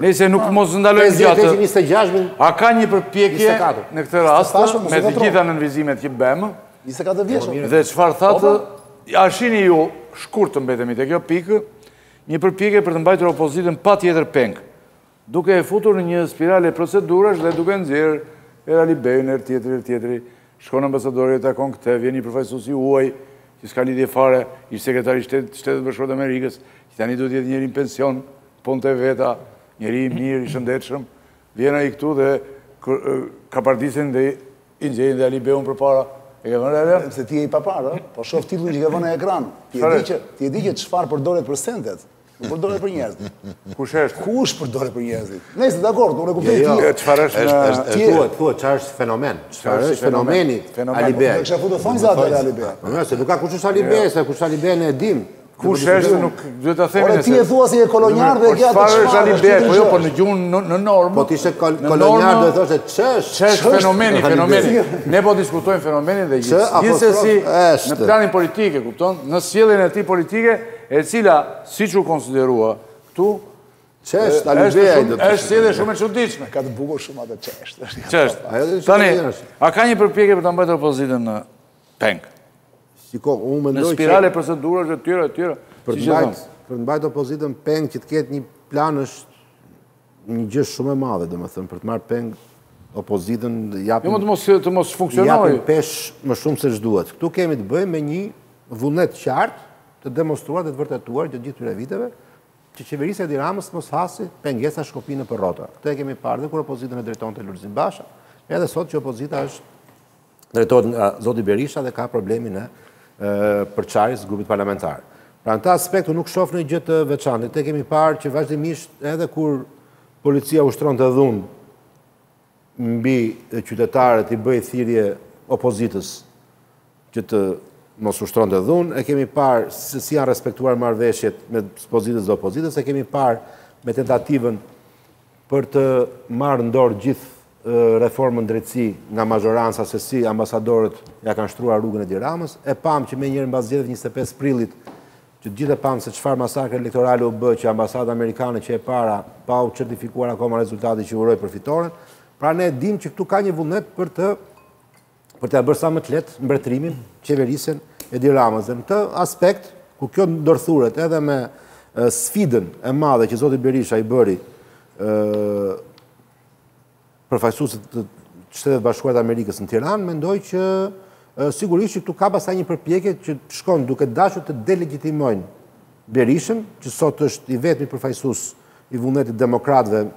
Nëse nuk, mos të ndalojmë gjatë, a ka një përpjekje në këtë rast, me të gjitha nënvizimet që bëmë, dhe çfarë thatë, a shini ju, shkurt të mbetemi te kjo pikë, një përpjekje për të mbajtur opozitën patjetër peng, duke e futur në një spirale procedurash dhe duke nxjerrë herë Alibejn, herë tjetri, herë tjetri, shkon ambasadori e takon këtë, vjen një përfaqësues i huaj, që s'ka lidhje fare, ish-sekretar i Shteteve të Bashkuara të Amerikës, që tani duhet të jetë njeri në pension, punët e veta, njeri i mirë, i shëndetshëm, vjen ai këtu dhe kapardiset dhe i nxjerrin dhe Alibeajn përpara. E ke vënë re atë? Se ti je i paparë. Po shoh titullin që ke vënë në ekran. Ti e di që, ti e di që çfarë përdoret për sendet, nuk përdoret për njerëzit. Kush është? Kush përdoret për njerëzit? Nejse, dakord, unë e kuptoj ti. Jo, jo, çfarë është? Ti thua, thua çfarë është fenomen? Çfarë është fenomeni Alibeaj? Do të kisha futur në thonjëza atë Alibeaj. Jo, se nuk ka kush është Alibeaj, se kush është Alibeaj ne e dimë. Kush është nuk duhet ta themi. Ore ti e thua se je kolonjar dhe gjatë çfarë. Çfarë është tani po jo po në gjuhën në normë. Po ti si kolonjar do të thoshe ç'është? Ç'është fenomeni, fenomeni. Ne po diskutojmë fenomenin dhe gjithsesi në planin politik e kupton, në sjelljen e tij politike, e cila siç u konsiderua këtu Ç'është Alibeaj do të. Është sjellje shumë e çuditshme. E ka të bukur shumë atë ç'është. Ç'është. Tani, a ka një përpjekje për ta mbajtur opozitën në peng? Në spirale procedurash e tjerë e tjerë, siç themi. Për të mbajt opozitën peng që të ketë një plan është një gjë shumë e madhe, domethënë, për të marrë peng opozitën i japim... Jo, që të mos funksionojë. I japim peshë më shumë se ç'duhet. Këtu kemi të bëjmë me një vullnet të qartë të demonstruar dhe të vërtetuar gjatë gjithë këtyre viteve, që qeverisja e Edi Ramës të mos hasë pengesa, shkopinj nëpër rrota. Këtë e kemi parë dhe kur opozitën e drejtonte Lulzim Basha, edhe sot që opozita është drejtohet nga zoti Berisha dhe ka problemin e përçarjes së grupit parlamentar. Pra në këtë aspekt unë nuk shof ndonjë gjë të veçantë, e kemi parë që vazhdimisht edhe kur policia ushtronte dhunë mbi qytetarët i bëhej thirje opozitës që të mos ushtronte dhunë, e kemi parë se si janë respektuar marrëveshjet mes pozitës dhe opozitës, e kemi parë me tentativën për të marrë në dorë gjithë reformën në drejtësi nga mazhoranca se si ambasadorët ia kanë shtruar rrugën Edi Ramës, e pamë që menjëherë mbas zgjedhjeve të 25 prillit, që të gjithë e pamë se çfarë masakre elektorale u bë që ambasada amerikane qe e para pa u certifikuar akoma rezultati që uroi për fitoren. Pra ne e dimë që këtu ka një vullnet për të për të bërë sa më të lehtë mbretërimin, qeverisjen e Edi Ramës. Dhe në këtë aspekt, ku kjo ndërthuret edhe me sfidën e madhe që Zoti Berisha i bëri përfaqësuesit të Shteteve të Bashkuara të Amerikës në Tiranë, mendoj që sigurisht që këtu ka pastaj një përpjekje që shkon duke dashur të delegjitimojnë Berishën, që sot është i vetmi përfaqësues i vullnetit demokratëve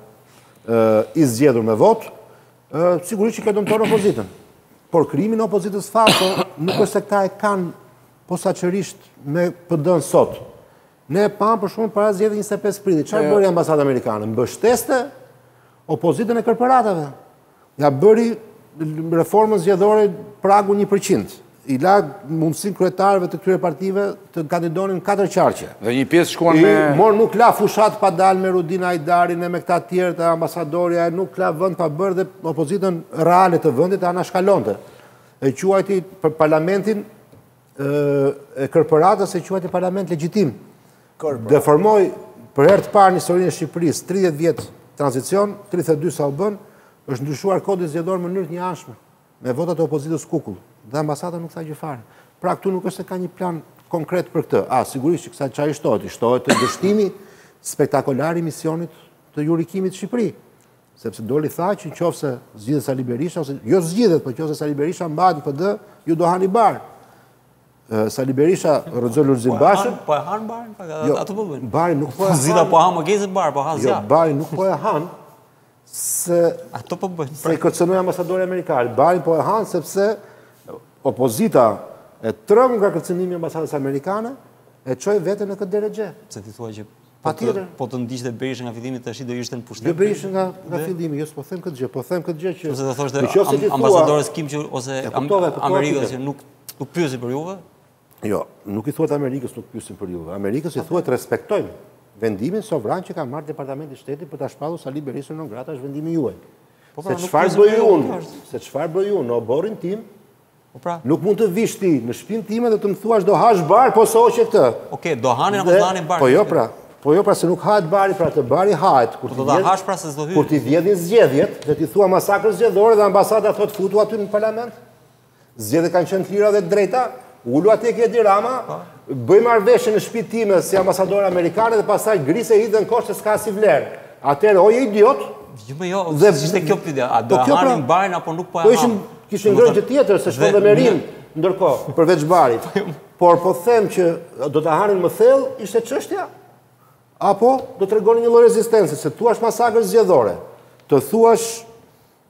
i zgjedhur me votë, Sigurisht që ka dëmtuar opozitën. Por krimin e opozitës Fato nuk është se këta e kanë posaçërisht me PD sot. Ne pamë për shembull para zgjedhjeve 25 prillit. Çfarë bëri ambasada amerikane? Mbështeste opozitën e korporatave. Ja bëri reformën zgjedhore pragu 1%. i la mundësin kryetarëve të këtyre partive të kandidonin në katër qarqe. Dhe një pjesë shkuan me... Mor nuk la fushatë pa dalë me Rudina Hajdarin e me këta të tjerët ambasadorja, e nuk la vënd pa bërë dhe opozitën reale të vëndit e anashkalonte. E quajti për parlamentin e korporatës e quajti parlament legjitim. Deformoi për herë të parë në historinë e Shqipërisë, 30 vjet tranzicion, 32 sa u bënë, është ndryshuar kodi zgjedhor në mënyrë të njëanshme. Me votat e opozitës kukull. Dhe ambasada nuk tha gjë fare. Pra këtu nuk është se ka një plan konkret për këtë. A, sigurisht që kësaj i shtohet, i shtohet edhe dështimi spektakolar i misionit të Yuri Kimit në Shqipëri. Sepse doli tha që në qoftë se zgjidhet Sali Berisha, ose jo zgjidhet, por në qoftë se Sali Berisha mbahet në PD, ju do hani bar. Sali Berisha rrëzon Lulzim Bashën. Po e hanë barin, jo, atë po bëjnë. Barin nuk po e hanë. Zida po hanë më zi se bar, po hanë zjarr. Jo, barin nuk po e hanë, se ato po bëjnë. Pra i kërcënoi ambasadorja amerikane, barin po e hanë sepse opozita e trembur nga kërcënimi i ambasadës amerikane e çoi veten në këtë derexhe. Pse ti thua që po të po të ndiqte Berisha nga fillimi tash do ishte në pushtet. Jo Berisha nga nga fillimi, jo s'po them këtë gjë, po them këtë gjë që Nëse do t'i thoshte ambasadores Kim që ose Amerikës që nuk nuk pyesim për juve, Jo, nuk i thuhet Amerikës nuk pyesim për juve. Amerikës i thuhet respektojmë vendimin sovran që ka marrë Departamenti i Shtetit për ta shpallur Sali Berishën non grata është vendimi juaj. Po, pra, se çfarë bëj unë? Se çfarë bëj unë në oborrin tim? Po pra, nuk mund të vish ti në shpinë time dhe të më thuash do hash bar po s'e hoqe këtë. Okej, do hanin apo hanin bar? Po jo pra. Po jo pra se nuk hahet bari, pra të bari hahet kur po t'i vjen. Pra, kur t'i vjedhin zgjedhjet dhe ti thua masakrë zgjedhore dhe ambasada thotë futu aty në parlament. Zgjedhjet kanë qenë të lira dhe të drejta, ulu atje ke Edi Rama, bëj marrëveshje në shtëpinë time si ambasadore amerikane dhe pastaj grise hidhe në kosh se s'ka asnjë vlerë. Atëherë o je idiot. Jo, po jo, dhe ishte kjo pyetja, a do po ta hanin pra, barin apo nuk po e hanin? Po kishin ngrënë gjë tjetër se shkon dhe merin ndërkohë përveç barit. Po jo. Por po them që do ta hanin më thellë, ishte çështja apo do tregonin një lloj rezistence, se të thuash masakrë zgjedhore, të thuash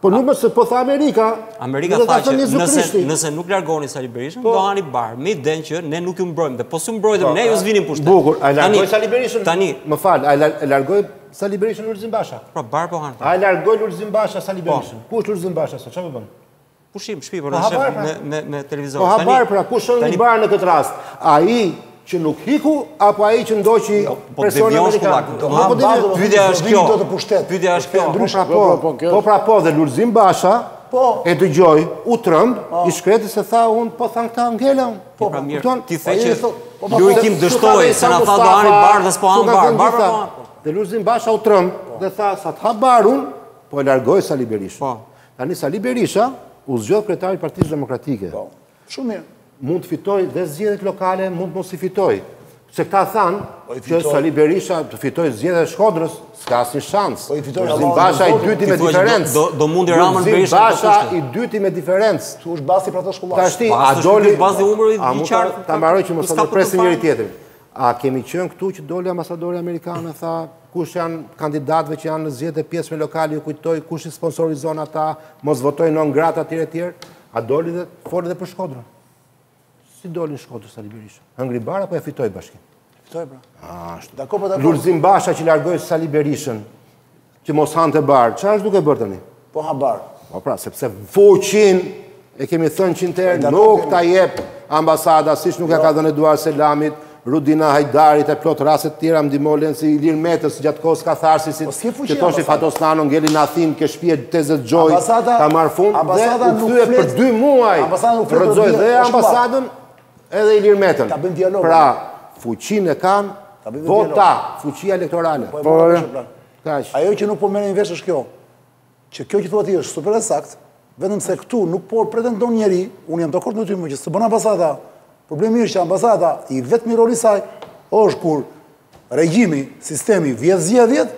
Po nuk më se po tha Amerika. Amerika tha që nëse nëse nuk largoni Sali Berishën, po. do hani bar. Me idenë që ne nuk ju mbrojmë dhe po s'u mbrojmë po, ne ju s'vini në pushtet. Bukur, a e largoi Sali Berishën. Tani, më fal, a e largoi Sali Berishën Lulzim Basha. Po bar po han. A e largoi Lulzim Basha Sali po. Berishën. Ku është Lulzim Basha sot? Çfarë bën? Pushim, shpi, po, po na shef pra. me me me televizor. Po ha bar pra, kush hëngri bar në këtë rast? Ai që nuk iku apo ai që ndoqi jo, po presionin amerikan. Po do të bëjë do pyetja është kjo. Do të vijë në pushtet. Pyetja është kjo. Ndrysh apo po, po, po, po pra po dhe Lulzim Basha po e dëgjoi u trëmb po. i shkreti se tha un po than këta ngela un. Po pra mirë. Ti the që Yuri Kim dështoi se na tha do hani bar dhe s'po han bar. Bar po. Dhe Lulzim Basha u trëmb dhe tha sa të ha bar un po e largoj Sali Berishën. Po. Tani Sali Berisha u zgjodh kryetari i Partisë Demokratike. Po. Shumë mirë. Mund të fitoj dhe zgjedhjet lokale, mund mos i fitoj. Se këta thanë po që Sali Berisha të fitoj zgjedhjet e Shkodrës, s'ka asnjë shans. Po i fitoi Ramën Basha i dyti me diferencë. Do do mundi Ramën Berisha. Basha i dyti me diferencë. Tu është basi për ato shkolla. Tashti a doli basi umri i qartë. Ta mbaroj që mos të presim njëri tjetrin. A kemi qenë këtu që doli ambasadori amerikan e tha kush janë kandidatëve që janë në zgjedhjet e pjesshme lokale, ju kujtoj kush i sponsorizon ata, mos votojnë non grata etj etj. A doli dhe foli dhe për Shkodrën. Si doli në Shkodrë, Sali Berisha? Hëngri bar apo e fitoi bashkinë. Fitoi, pra. A, ashtu. Dakord pra, dakord pra. Lulzim Basha që largoi Sali Berishën, që mos hante bar. Ça është duke bërë tani? Po ha bar. Po pra, sepse fuqin, e kemi thënë qind herë nuk ta jep ambasada, siç nuk ia ka jo. dhënë Eduard Selamit, Rudina Hajdarit e plot rasteve të tjera më ndihmo Lenci, Ilir Metës gjatë kohës së katarsisit po që thoshi Fatos Nano ngeli në Athinë ke shtëpia e Xhoanës ka marrë fund dhe u kthye për 2 muaj rrëzoi dhe ambasadën edhe Ilir Metën pra fuqin e ka vota fuqia elektorale po, po, po, ajo që nuk po merrin vesh është kjo Që kjo që thua ti është super e saktë, vetëm se këtu nuk po pretendon njeri, unë jam dakord me ty, madje që s'të bën ambasada, problemi është që ambasada i vetmi rol i saj është kur regjimi, sistemi vjedh zgjedhjet,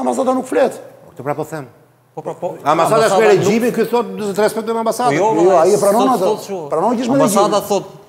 ambasada nuk flet. Po këtë pra po them. Po pra po. Ambasada është me regjimin, ky thotë do të respektojmë ambasadën. Jo, jo, jo ai e pranon atë. Pranon që është me regjimin. Ambasada thotë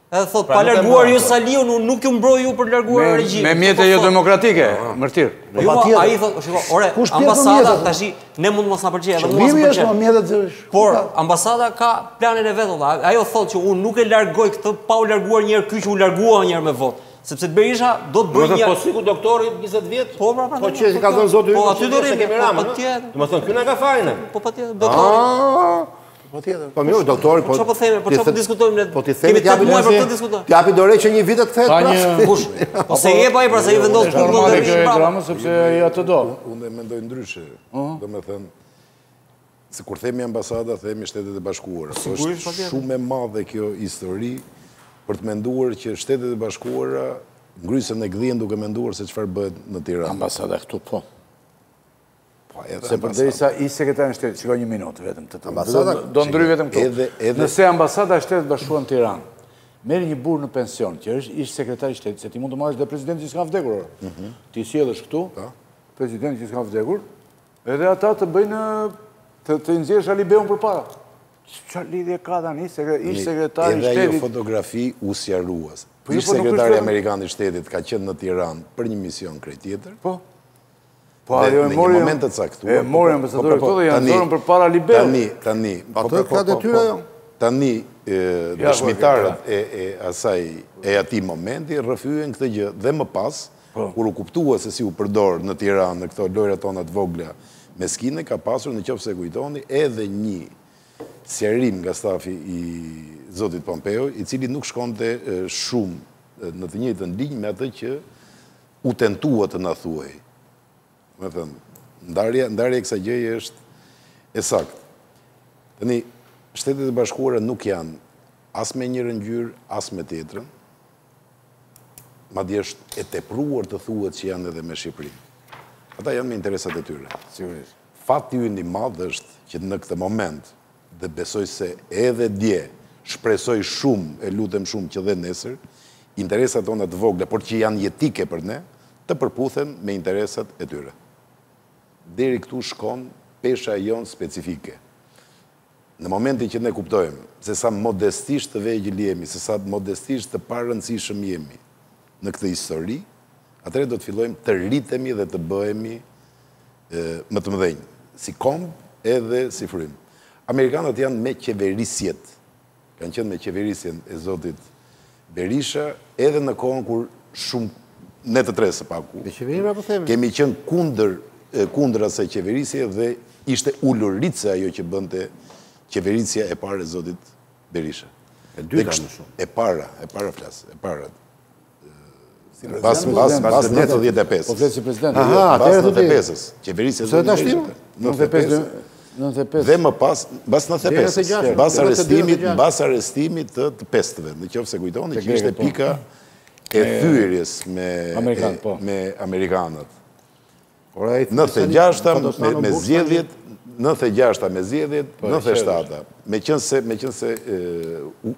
Edhe thot pra, pa larguar ju Saliun, unë nuk ju mbroj ju për larguar regjimin. Me mjete jo demokratike, ah, ah. Mirë mirë. Jo, po, po, ai thot, shiko, ore, ambasada tashi ne mund të mos na pëlqejë, edhe mund mos na pëlqejë. mjetet Por ambasada ka planin e vet, ajo thot që unë nuk e largoj këtë pa u larguar një herë ky që u largua një herë me votë. Sepse të Berisha do të bëjë një... Po s'iku doktori 20 vjetë? Po, pra, pra, po që ka dhënë zoti ju, po aty do rrijë, po patjetër. Më thënë, kjo nga ka fajnë. Po patjetër, doktori. Ah! Po tjetër. Po mirë, doktor, po. Çfarë po themi? Po çfarë po diskutojmë ne? Po ti themi ti apo për të diskutuar? Ti apo dorë që një vit të kthehet prapë. Kush? Po se je vaj pra se i vendos kur mund të vish prapë. Normalisht sepse ai atë do. Unë mendoj ndryshe. Domethënë se kur themi ambasada, themi shtetet e bashkuara. Po është shumë e madhe kjo histori për të menduar që shtetet e bashkuara ngrysen e gdhihen duke menduar se çfarë bëhet në Tiranë. Ambasada këtu po. Po, se përderisa ish-sekretarin e shtetit, shiko një minutë vetëm të të të do ndërhyj vetëm këtu. Nëse ambasada e Shteteve të Bashkuara në Tiranë merr një burrë në pension, që është ish-sekretar i shtetit, se ti mund të marrësh dhe presidentë që s'ka vdekur, mhm. t'i sjellësh këtu, po. presidentë që s'ka vdekur, edhe ata të bëjnë, të nxjerrësh Alibeajn përpara. Ça lidhje ka dhe një sekretar i shtetit? Edhe ajo fotografi u sqarua. Po, ish-sekretari amerikan i shtetit ka qenë në Tiranë për një mision krejt tjetër. Po. Po, ajo e mori... Në një moment të caktuar... E mori po, ambasadori po, këto dhe ia nxorën përpara Alibeajn. Tani, tani... Atë ka detyrë ajo? Tani, dëshmitarët e asaj, e atij momenti, rrëfyen këtë gjë dhe më pas, kur u kuptua se si u përdor në Tiranë, në këto lojrat tona të vogla, meskine, ka pasur në qoftë se kujtoni, edhe një sqarim nga stafi i Zotit Pompeo, i cili nuk shkonte shumë në të njëjtën linjë me atë që U tentua të na thuhej. Domethënë, ndarja, ndarja e kësaj gjëje është e saktë. Tani, Shtetet e Bashkuara nuk janë as me njërën ngjyrë, as me tjetrën, madje është e tepruar të thuhet që janë edhe me Shqipërinë. Ata janë me interesat e tyre. Sigurisht. Fati ynë i madh është që në këtë moment, dhe besoj se edhe dje, shpresoj shumë e lutem shumë që dhe nesër, interesat tona të vogla, por që janë jetike për ne, të përputhen me interesat e tyre. Deri këtu shkon pesha jonë specifike. Në momentin që ne kuptojmë se sa modestisht të vegjël jemi, se sa modestisht të parëndësishëm jemi në këtë histori, atëherë do të fillojmë të rritemi dhe të bëhemi më të mëdhenj, si komb edhe si frymë. Amerikanët janë me qeverisjet, kanë qenë me qeverisjen e zotit Berisha, edhe në kohën kur shumë, ne të tre së paku, kemi qenë kundër, kundër asaj qeverisje dhe ishte ulëritëse ajo që bënte qeverisja e parë e zotit Berisha. E dyta më shumë. E para, e para flas, e para. Pas nëntëdhjetë e pesës. Po flet si president. Aha, jo, atëherë nëntëdhjetë e pesës. Qeverisja e nëntëdhjetë e pesës. Dhe më pas, pas nëntëdhjetë e pesës, pas arrestimit, pas arrestimit të të pestëve, në qoftë se kujtoni, që ishte po. pika e thyerjes me po. Amerikanët. Nëntëdhjetegjashta me zgjedhjet, nëntëdhjetegjashta me zgjedhjet, po, nëntëdhjeteshtata. Meqenëse, meqenëse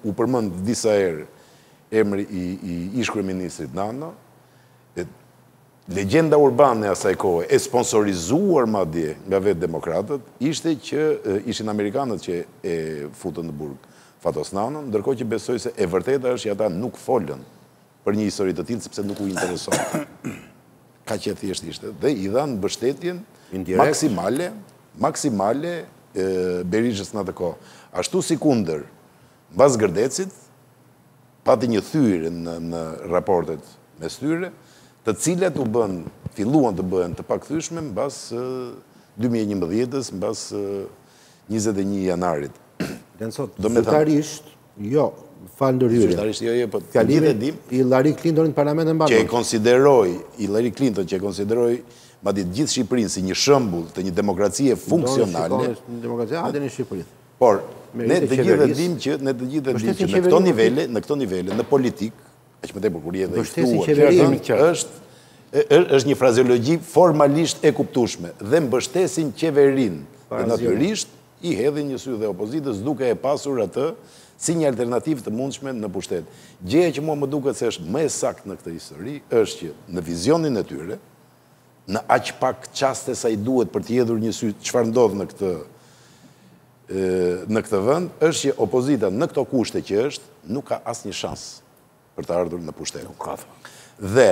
u përmend disa herë emri i ish-kryeministrit Nano, legenda urbane e asaj kohe, e sponsorizuar madje nga vetë demokratët, ishte që ishin amerikanët që e futën në burg Fatos Nanon, ndërkohë që besoj se e vërteta është që ata nuk folën për një histori të tillë sepse nuk u interesonte. Kaq e thjeshtë ishte dhe i dhanë mbështetjen maksimale, maksimale Berishës në atë kohë. Ashtu sikundër, mbas Gërdecit, pati një thyerje në raportet mes tyre, të cilat u bënë, filluan të bëhen të pakthyeshme, mbas 2011-ës, mbas 21 janarit. Dhe sot, zyrtarisht, Jo, fal ndërhyrje. Zyrtarisht jo, jo, po të gjithë e dimë. Hillary Clinton në parlament e mbarë. Që e konsideroi, Hillary Clinton që e konsideroi, madje të gjithë Shqipërinë si një shembull të një demokracie funksionale. Do në Shqipërinë, një demokracie, adhe një Shqipërinë. Por, ne të gjithë e dimë që, ne të gjithë e dimë që në këto nivele, në këto nivele, në politikë, e aq më tepër kur je dhe i ftuar, është, është një frazeologji formalisht e kuptueshme, dhe mbështesin qeverinë, dhe natyrisht, I hedhin një sy dhe opozitës duke e pasur atë si një alternativë të mundshme në pushtet. Gjëja që mua më duket se është më e saktë në këtë histori është që në vizionin e tyre, në aq pak çaste sa i duhet për t'i hedhur një sy çfarë ndodh në këtë në këtë vend, është që opozita në këto kushte që është, nuk ka asnjë shans. për të ardhur në pushtet. Nuk ka fund. Dhe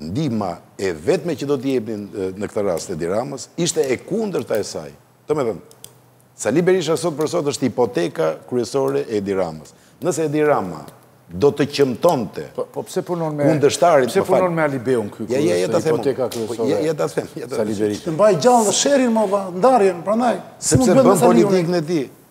ndihma e vetme që do t'i jepnin në këtë rast Edi Ramës, ishte e kundërta e kësaj. Domethënë, Sali Berisha sot për sot është hipoteka kryesore e Edi Ramës. Nëse Edi Rama do të qëmtonte po, po pse punon me kundërshtarët pse punon me Alibeun ky ja, ja, ja, hipoteka kryesore ja, ja, ta them ja, Sali Berisha të mbajë gjallë dhe sherrin mban ndarjen prandaj sepse bën politikën e tij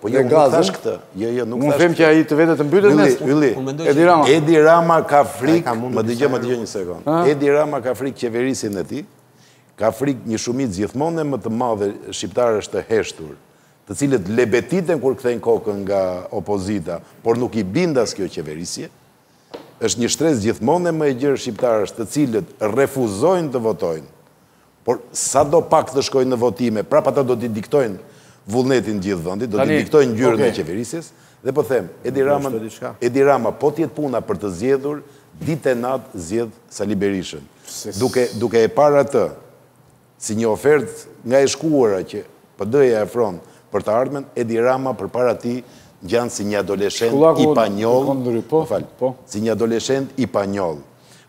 Po jo, nuk thashë këtë. Jo, jo, nuk thashë këtë. Unë them që ai të vete të mbytet në së... Ylli, Edi Rama. Edi Rama ka frikë, më dëgjo, më dëgjo një sekondë. Edi Rama ka frikë qeverisjen e tij, ka frikë një shumicë gjithmonë e më të madhe shqiptarësh të heshtur, të cilët lebetiten kur kthejnë kokën nga opozita, por nuk i bind as kjo qeverisje, është një shtresë gjithmonë e më e gjerë shqiptarësh të cilët refuzojnë të votojnë, Por sado pak të shkojnë në votime, prapë ata do t'i diktojnë vullnetin gjithë vendit, do t'i diktojnë ngjyrën e qeverisjes. Dhe po them, Edi Ramën, Edi Rama po të jetë puna për të zgjedhur, ditë e natë zgjedh Sali Berishën. Duke, duke e parë atë si një ofertë nga e shkuara që PD-ja e ofron për të ardhmen, Edi Rama përpara tij ngjan si një adoleshent i panjollë, më fal, si një adoleshent i panjollë.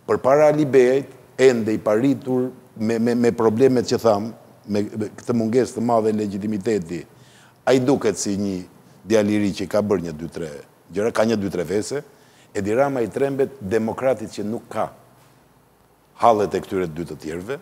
Përpara Alibejt, ende i paritur me problemet që thamë, me këtë mungesë të madhe legjitimiteti, ai duket si një djalë i ri që i ka bërë një dy tre gjëra, ka një dy tre vese, Edi Rama i trembet demokratit që nuk ka hallet e këtyre dy të tjerëve,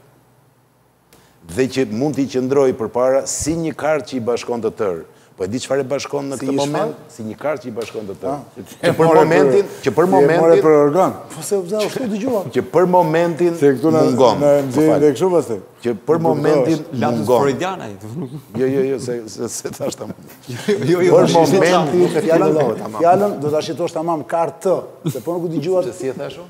dhe që mund t'i qëndrojë përpara si një kartë që i bashkon të tërë. Po e di çfarë e bashkon në këtë moment? Si një kartë që i bashkon të tërë. Që për momentin, që për momentin, për organ. Po se s'za, ashtu dëgjova. Që për momentin mungon. Na nxjerrin dhe kështu pastaj. Që për momentin mungon. Freudian ai. Jo, jo, jo, se se tashti tamam. Jo, jo, për momentin fjalën, fjalën do ta shitosh tamam kartë, se po nuk dëgjova. Si e thashë?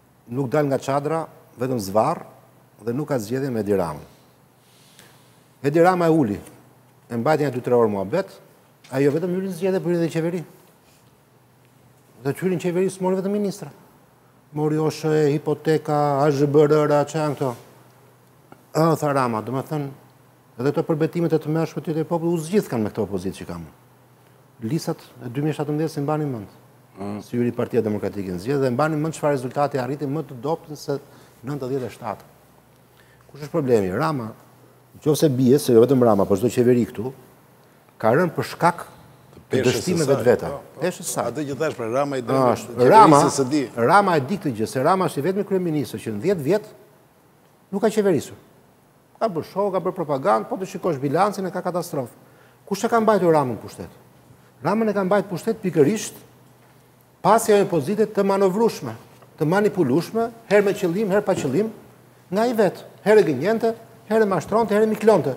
Nuk dal nga çadra, vetëm zvarr dhe nuk ka zgjedhje me Edi Ramën. Edi Rama e uli, e mbajti nja 2-3 orë muhabet, ai jo vetëm hyri në zgjedhje, por po dhe qeveri. Dhe hyri në qeveri s'mori vetëm ministra. Mori OSHEE, hipoteka, ashtë që janë këto. A, tha Rama, domethënë, edhe përbetimet e tmerrshme të të popullit, u zgjithë kanë me këtë opozitë që kam. listat e 2017 si i mbani mend. Mm. Si hyri Partia Demokratike në zgjedhje dhe mbani mend çfarë rezultati arriti më të dobëtin se 97. Kush është problemi? Rama, në qoftë se bie se jo vetëm Rama, por çdo qeveri këtu ka rënë për shkak të dështimeve të veta. Po, po. Është sa. Atë që thashë për Rama i drejtë. Rama se di. Rama e di këtë gjë, se Rama është i vetmi kryeministër që në 10 vjet nuk ka qeverisur. Ka bërë show, ka bërë propagandë, po të shikosh bilancin e ka katastrofë. Kush e ka mbajtur Ramën në pushtet? Ramën e ka mbajt në pushtet pikërisht pasja e një opozite të manovrushme, të manipulushme, herë me qëllim, herë pa qëllim, nga ai vetë, herë e gënjente, herë e mashtronte, herë e miklonte.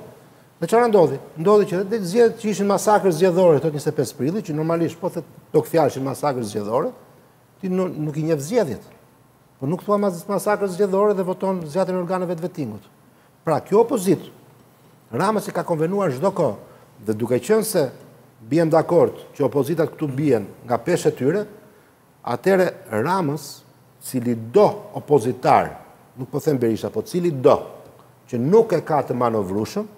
Dhe çfarë ndodhi? Ndodhi që dhe zgjedhjet që ishin masakrë zgjedhore të 25 prillit, që normalisht po thua dot fjalë që masakrë zgjedhore, Ti nuk i njef zgjedhjet. Po nuk thua masakrë zgjedhore dhe voton zgjatjen e organeve të vetingut. Pra, kjo opozitë, Ramës i ka konvenuar çdo kohë, dhe duke qenë se biem dakord që opozitat këtu bien nga pesha e tyre, atëherë Ramës, cilido opozitar, nuk po them Berisha, po cilido, që nuk e ka të manovrushëm,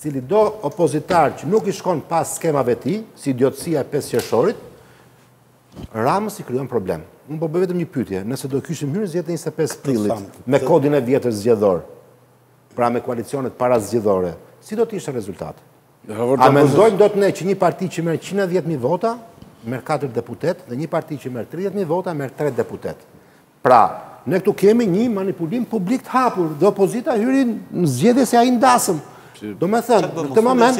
Cilido opozitar që nuk i shkon pas skemave të tij, si idiotësia e pesë qershorit, Ramës i krijon problem. Unë po bëj vetëm një pyetje, nëse do kishim hyrë në zgjedhjet e 25 prillit, me kodin e vjetër zgjedhor, pra me koalicionet parazgjedhore, si do t'ishte rezultati? A mendojmë dot ne që një parti që merr 110.000 vota, merr 4 deputetë, dhe një parti që merr 30.000 vota, merr 3 deputetë. Pra, ne këtu kemi një manipulim publik të hapur dhe opozita hyri në zgjedhje se aj na s'ëm. Do me thënë, në këtë moment,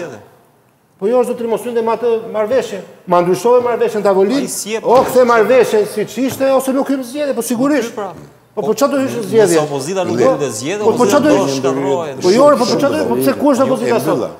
po jo zotri mos hyn në atë marrëveshje. Ma ndryshove marrëveshjen në tavolinë, o ktheje marrëveshjen siç ishte ose nuk hyj në zgjedhje, po sigurisht. Pra. Po po çfarë do hysh në zgjedhje? Nëse opozita nuk hyn në zgjedhje, po po çfarë do hysh? Po jo, po çfarë do? Po pse ku është opozita sot?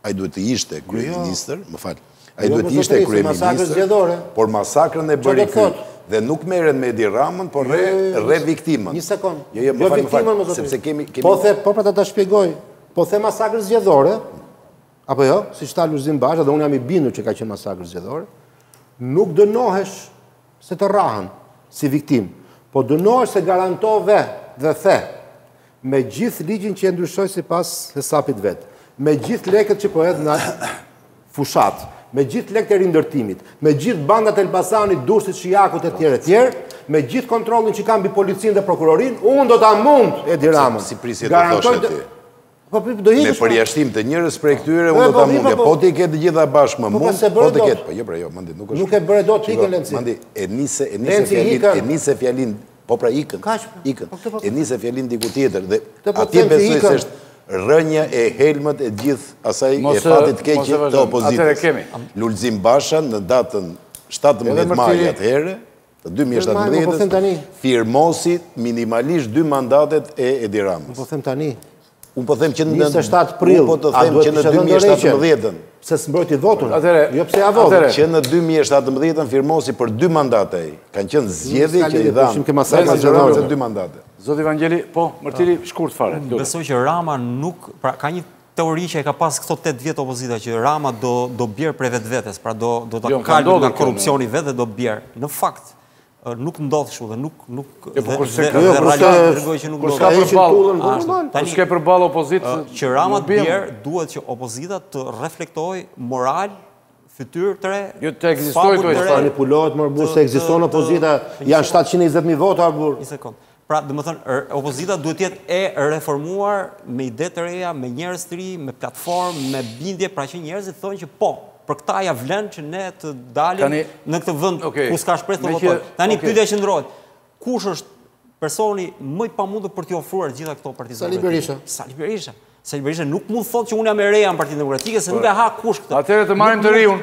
Ai duhet të ishte kryeministër, më fal. Ai duhet të ishte kryeministër. Por masakrën e bëri ky. Dhe nuk merren me Edi Ramën, po rreh rreh viktimën. Një sekond. Jo, jo, më fal, më fal, sepse kemi kemi Po the, po pra ta shpjegoj. Po the masakër zgjedhore. Apo jo? Siç tha Lulzim Basha dhe unë jam i bindur që ka qenë masakër zgjedhore. Nuk dënohesh Se të rrahën, si viktimë. Po dënohesh se garantove dhe the, me gjithë ligjin që e ndryshoi sipas hesapit të vet, me gjithë lekët që po hedh në fushatë, me gjithë lekët e rindërtimit, me gjithë bandat e Elbasanit, Durrësit, Shijakut etj etj, me gjithë kontrollin që ka mbi policinë dhe prokurorinë, unë do ta mund Edi Ramën. S'i prisje të thoshë ti? Po, po, do Me përjashtim të njërës prej po. këtyre, unë do të mund. Po t'i ketë të gjitha bashkë më mund, po t'i ketë. Po, jo, pra, jo, mandi, nuk është. Nuk e bërë do të ikën Lenci. Mandi, e nise, e nise fjalin, e nise fjalin, po pra ikën, ikën. Po, e nise fjalën diku tjetër, dhe aty besoj se është rrënja e helmët e gjithë asaj e fatit të keq të opozitës. Lulzim Basha në datën 17 maj atëherë, Të 2017-ës, firmosi minimalisht dy mandatet e Edi Ramës. Unë po them tani. Unë po them që në 27 prill. Unë po të them që në 2017-ën. Pse s'e mbrojti votën? Atere, jo pse ja votën. Atere, që në 2017-ën firmosi për dy mandate e. Kanë qenë zgjedhje që i dhamë. Shumë ke masaj ma gjërojë që dy mandate. Zoti Vangjeli, po, Mërtiri, shkurt fare. Besoj që Rama nuk, pra ka një Teori që e ka pas këto tetë vjet opozita që Rama do do bjerë prej vetvetes, pra do do ta jo, kalbet nga korrupsioni vetë dhe do bjerë. Në fakt, nuk ndodh kështu dhe nuk nuk dhe po kurse kjo rrugë që nuk do të kesh përballë po normal tani ke përballë opozitë që Rama të bjerë duhet që opozita të reflektojë moral fytyrë të re jo të ekzistojë të manipulohet Arbër se ekziston opozita janë 720000 vota Arbër një sekond Pra, domethënë, opozita duhet të jetë e reformuar me ide të reja, me njerëz të ri, me platformë, me bindje, pra që njerëzit të thonë që po, për këta ja vlen që ne të dalim Tani, në këtë vend okay, ku s'ka shpresë të votojë. Tani okay. pyetja që shtrohet, kush është personi më i pamundur për t'i ofruar të gjitha këto partitë Sali Berisha. Sali Berisha. Sali Berisha nuk mund të thotë që unë jam e reja në Partinë Demokratike se nuk e ha kush këtë. Atëherë të marrim të riun.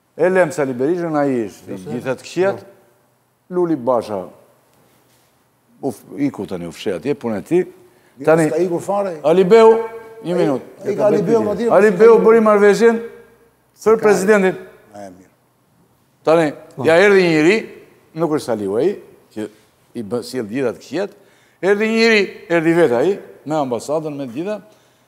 E lem Sali Berishën, ai ishte, gjithë të këqijat, Luli Basha, iku tani u fsheh atje, punë e tij. Tani, Alibeu, një minut. Alibeu bëri marrëveshjen, për presidentin. Tani, po. ja erdhi një njeri, nuk është Saliu ai, që i sjell gjithë të këqijat, erdhi një njeri, erdhi vetë ai, me ambasadën, me të gjitha,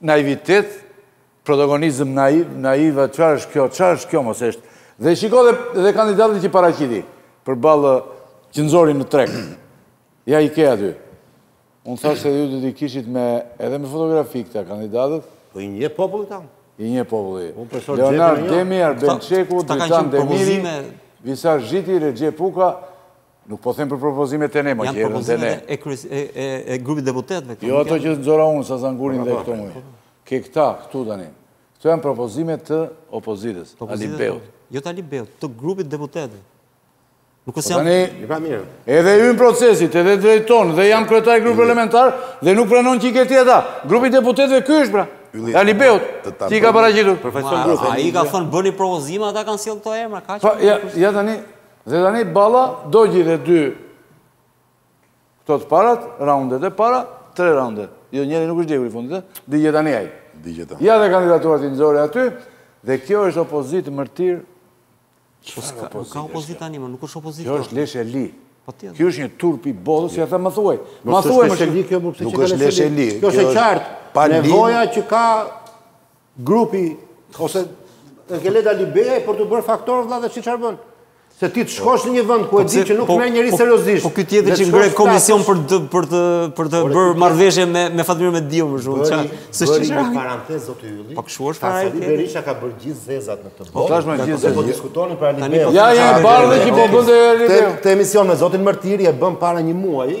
Naivitet, protagonizëm naiv, naiv, a çfarë është kjo, çfarë është kjo mos është. Dhe shiko dhe, dhe kandidatët që paraqiti përballë që nxori në treg. Ja i ke aty. Unë thashë se ju do t'i kishit me, edhe me fotografi këta kandidatët. Po i njeh populli këta? I njeh populli. Leonard Demi, Arben Qeku, Dritan Demiri, Visar Zhiti, Rexhep Uka, Nuk po them për propozime tani, më gjerë tani. Janë propozimet e grupit të deputetëve. Jo ato që nxora unë, sa zangurin dhe këto mujë. Ke këta, këtu tani. Këto janë propozime të opozitës, Alibeut. Jo të Alibeut, të grupit të deputetëve. Nuk është po janë... Edhe hyn në proces ti, edhe drejton, dhe jam kryetar grupi parlamentar, dhe nuk pranon që i ke të tijat. Grupi i deputetëve ky është, pra? Alibeut, që i ka paraqitur. Ai ka thënë, bëni propozime, ata kanë sjellë këto emra, ka që... Ja tani, Dhe tani Balla dogji dhe dy këto të parat, raundet e para, tre raundet. Jo, njeri nuk është djegur i fundit, e? Eh? Digje tani atë. Digje tani. Ja dhe kandidaturat i nxori aty, dhe kjo është opozitë Mërtiri. Po ka opozitë tani, më nuk është opozitë. Kjo është lesh e li. Po kjo është një turp i botës, ja ta më thuaj. Ma thuaj më shumë. Nuk është lesh e li. Kjo është e qartë. Nevoja që ka Grupi ose Enkelejd Alibeaj për t'u bërë faktor vëlla dhe si çfarë bën? Se ti të shkosh në një vend ku e di që nuk merr njeri seriozisht. Po ky tjetër që ngre komision për të për të për të bërë marrëveshje me me Fatmir Mediun për shkak të se çfarë. Bëri një parantezë zoti Ylli. Po kshu është para. Sali Berisha ka bërë gjithë zezat në këtë botë. Po tash më gjithë zezat. Po diskutonin për Alibeu. Ja e bardha që po bënte Alibeu. Këtë emision me zotin Mërtiri e bëmë para një muaji.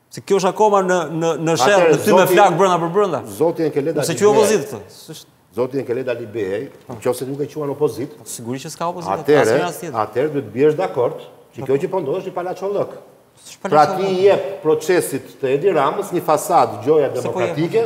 Se kjo është akoma në në në sherr në tym e flakë brenda për brenda. Zoti Enkelejd. S'e quaj opozitë këtë. S'është. Zoti Enkelejd Alibeaj, nëse nuk e quan opozitë, po sigurisht që s'ka opozitë. Atëherë, atëherë duhet të biesh dakord që kjo që po ndodh është një palaçollëk. Pra ti i jep procesit të Edi Ramës një fasadë gjoja demokratike.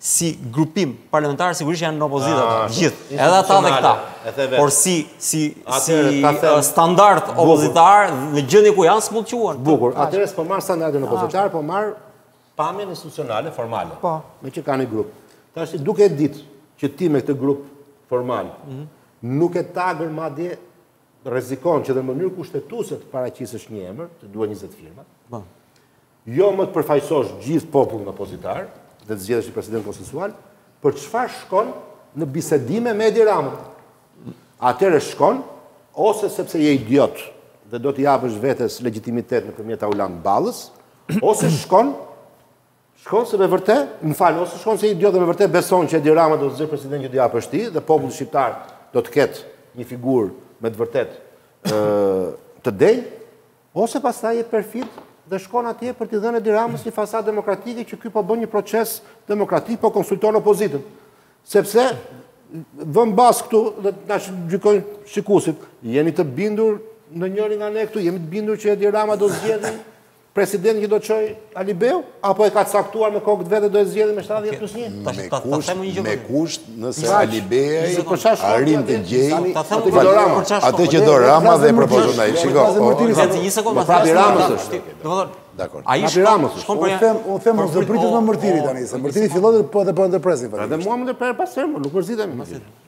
Si grupim parlamentar sigurisht janë në opozitë ata, ah, gjithë, edhe ata dhe këta. Por si si si uh, standard opozitar në gjendjen ku janë s'mund të quhen. Bukur. Atëherë s'po marr standardin opozitar, ah. po marr pamjen institucionale formale. Po. Meqë kanë grup. Tash duke e ditë që ti me këtë grup formal mhm. nuk ke tagër madje rrezikon që dhe në mënyrë kushtetuese të paraqisësh një emër, të duhen 20 firma. Po. Jo më të përfaqësosh gjithë popullin opozitar dhe të zgjedhësh një president konsensual, për çfarë shkon në bisedime me Edi Ramën? Atëre shkon ose sepse je idiot dhe do t'i japësh vetes legjitimitet nëpërmjet Taulant Ballës, ose shkon shkon se me vërtet, më fal, ose shkon se je idiot dhe me vërtet beson që Edi Rama do të zgjedhë president që t'ia japësh ti dhe populli shqiptar do të ketë një figurë me të vërtet të denjë, Ose pastaj je perfid dhe shkon atje për t'i dhënë Edi Ramës një fasadë demokratike që ky po bën një proces demokratik, po konsulton opozitën. Sepse vëm bas këtu dhe të na gjykojnë shikuesit. Jeni të bindur ndonjëri nga ne këtu, jemi të bindur që Edi Rama do zgjedhë presidentin që do çojë Alibeu, apo e ka caktuar në kokët vet dhe do e zgjedhë me 70 plus 1? Me kusht nëse Alibeaj arrin të gjejë atë që do Rama dhe e propozon ai. Shiko, një sekondë, prapë i Ramës është. Dakor. I Ramës është. Unë them, unë them mos e prit Mërtirin tani, se Mërtiri filloi dhe po e ndërpresin. Edhe mua më ndërpret pesë herë, nuk mërzitem.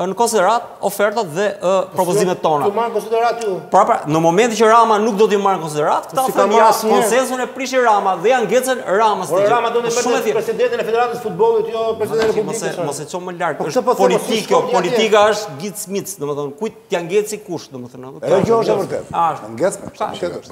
në konsideratë ofertat dhe propozimet tona. T'ju marrë në konsideratë ju? Pra, pra, në momentin që Rama nuk do t'i marrë në konsideratë, këta thonë ja konsensusin e prishi Rama dhe ia ngecin Ramës të gjithë. Rama do të vërë dhe presidentin e federatës së futbolit, jo presidentin e republikës. Mos e çoni më larg, po është po politikë, politika është gic-mic, domethënë, kujt t'ia ngecë kush, domethënë. E kjo është e vërtetë. Ashtu. Ia ngec,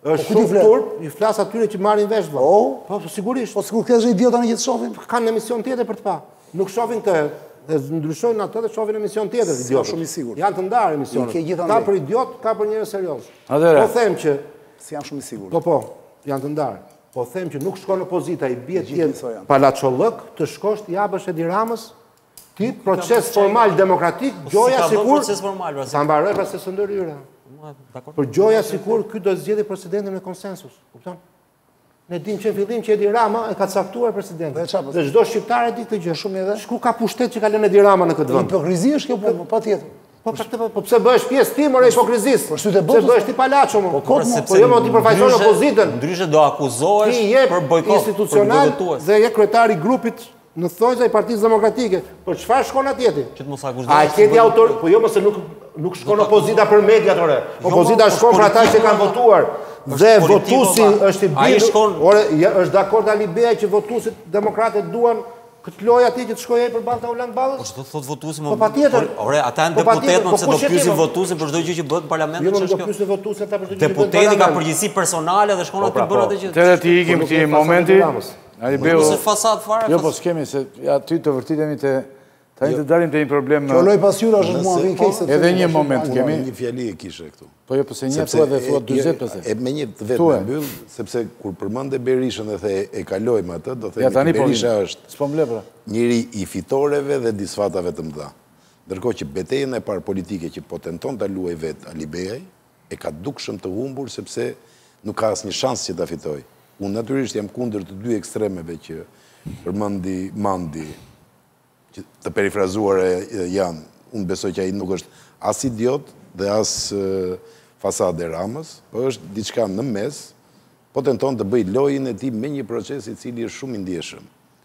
Është po shumë turp, i flas atyre që marrin vesh vëlla. Po, po, po sigurisht. Po sigurisht, po idiotët nuk e shofin, kanë emision tjetër për të pa. Nuk shofin këtë dhe ndryshojnë atë dhe shofin emision tjetër idiot. Shumë i sigurt. Janë të ndarë emisionet. Ka për idiotë, ka për njerëz seriozë. Po them që s'jam shumë i sigurt. Po po, janë të ndarë. Po them që nuk shkon opozita i bie ky palaçollëk të shkosh t'i japësh Edi Ramës Ky proces formal demokratik, po, gjoja sikur... proces formal, pra Ta mbaroj, pra se s'të ndërhyra. Po, Për gjoja sikur, ky do zgjedhë presidentin me konsensus. Kupton? Ne e dimë që në fillim që Edi Rama e ka caktuar presidentin. Dhe çdo shqiptar e di këtë gjë. Shumë edhe. Se ku ka pushtet që ka lënë Edi Rama në këtë vend. Hipokrizi është kjo punë, patjetër. Po për këtë po, po pse bëhesh pjesë ti more e hipokrizisë? Po do bëhet. Pse bëhesh ti palaço më? Po kot më, po jo më ti përfaqëson opozitën. Ndryshe do akuzohesh për bojkot institucional dhe je kryetar i grupit Në thonjëza i Partisë Demokratike, për çfarë shkon atje ti? Që të mos akuzohesh. A ke ti autor, po jo, pse nuk nuk shkon opozita për mediat ore. Jo, opozita shkon për ata që kanë votuar. Dhe votuesi është i bindur. Ore, ja, është dakord Alibeaj që votuesit demokratë duan këtë lojë atje që të shkojë ai përballë Taulant Ballës? Po ç'do thotë votuesi më. Po patjetër. Ore, ata janë po deputetë, po pse do pyesin votuesin për çdo gjë që bëhet në parlament? Jo, nuk do pyesin votuesin ata për çdo gjë. Deputeti ka përgjegjësi personale dhe shkon po, aty pra, bën po. atë që. Të të ikim te momenti. Ari po, Beu... Nuk fasadë fare... Jo, po s'kemi, se aty të vërtitemi të... Ta një jo. të dalim të një problem në... Kjo lloj pasqyra është mua vinë kejse... Po, edhe një moment kemi... Një fjali e kishe këtu. Po jo, përse një thua dhe thua 20 përse. E me një të vetme e mbyll, sepse kur përmende Berishën dhe the e kalojmë atë, do themi që po Berisha është... S'po më pra. Njeri i fitoreve dhe disfatave të mëdha. Ndërkohë që betejën e parë politike që po tenton ta luajë vetë Alibeaj, E ka dukshëm të humbur sepse nuk ka asnjë shans që ta fitojë. Unë natyrisht jam kundër të dy ekstremeve që përmendi Mandi, të perifrazuara janë, unë besoj që ai nuk është as idiot dhe as fasadë e Ramës, po është diçka në mes, po tenton të bëjë lojën e tij me një proces i cili është shumë i ndjeshëm.